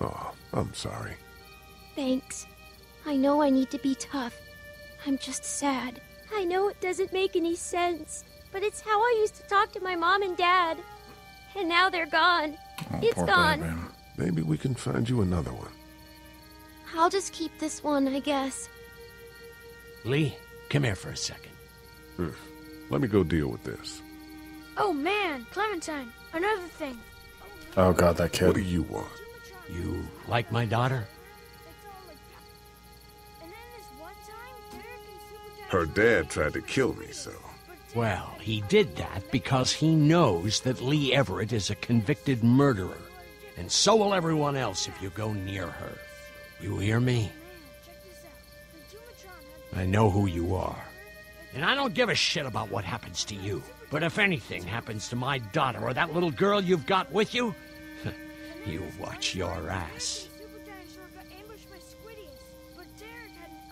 Oh, I'm sorry. Thanks. I know I need to be tough. I'm just sad. I know it doesn't make any sense, but it's how I used to talk to my mom and dad. And now they're gone. Oh, it's poor gone. Maybe we can find you another one. I'll just keep this one, I guess. Lee, come here for a second. Let me go deal with this. Oh man, Clementine, another thing. Oh god, that kid. What do you want? You like my daughter? Her dad tried to kill me, so. Well, he did that because he knows that Lee Everett is a convicted murderer. And so will everyone else if you go near her. You hear me? I know who you are. And I don't give a shit about what happens to you. But if anything happens to my daughter or that little girl you've got with you, you watch your ass.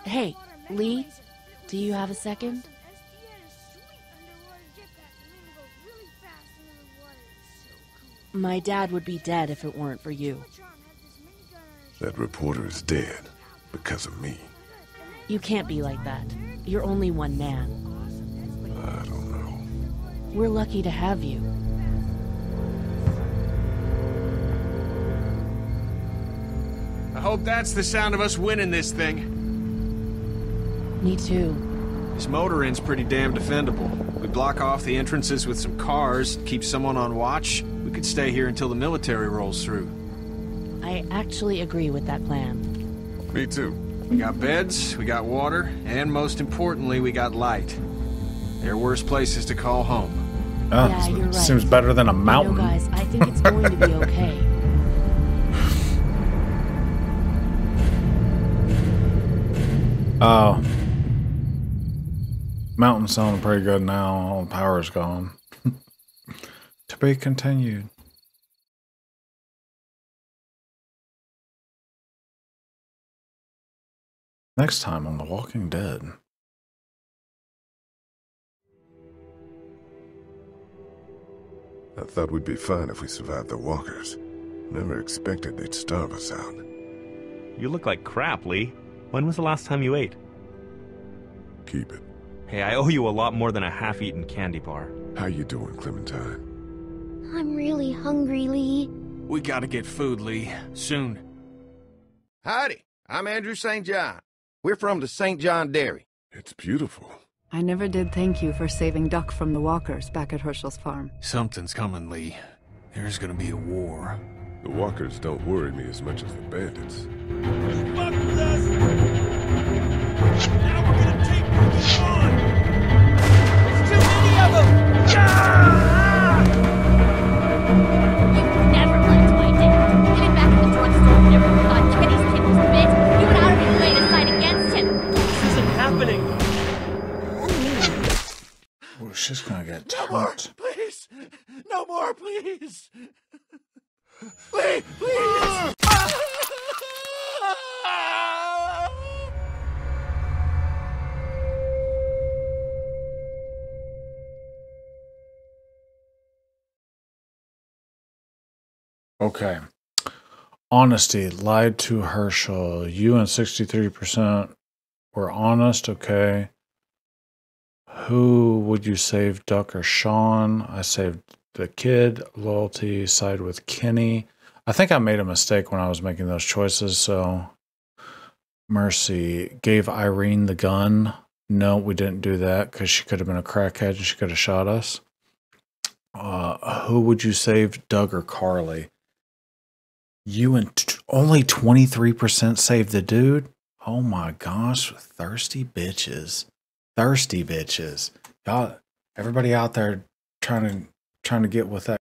Hey, Lee, do you have a second? My dad would be dead if it weren't for you. That reporter is dead because of me. You can't be like that. You're only one man. I don't know. We're lucky to have you. I hope that's the sound of us winning this thing. Me too. This motor inn's pretty damn defendable. We block off the entrances with some cars, keep someone on watch. We could stay here until the military rolls through. I actually agree with that plan. Me too. We got beds, we got water, and most importantly, we got light. There are worse places to call home. Oh, Yeah, you're right. seems better than a You know, mountain. guys, I think it's going to be okay. Oh. Mountain's sounding pretty good now. All the power's gone. to be continued. Next time on The Walking Dead. I thought we'd be fine if we survived the walkers. Never expected they'd starve us out. You look like crap, Lee. When was the last time you ate? Keep it. Hey, I owe you a lot more than a half-eaten candy bar. How you doing, Clementine? I'm really hungry, Lee. We gotta get food, Lee. Soon. Howdy, I'm Andrew St. John. We're from the St. John Dairy. It's beautiful. I never did thank you for saving Duck from the walkers back at Hershel's farm. Something's coming, Lee. There's gonna be a war. The walkers don't worry me as much as the bandits. Fuck with us! Now we're gonna take this on! There's too many of them! Never she's gonna get No more, please! No more, please! Lee, please! Okay. Honesty lied to Hershel. You and 63% were honest. Okay. Who would you save, Duck or Shawn? I saved the kid. Loyalty side with Kenny. I think I made a mistake when I was making those choices. So, Mercy gave Irene the gun. No, we didn't do that because she could have been a crackhead and she could have shot us. Uh, who would you save, Doug or Carley? You and only 23% saved the dude? Oh my gosh, thirsty bitches. Thirsty bitches. Y'all everybody out there trying to trying to get with that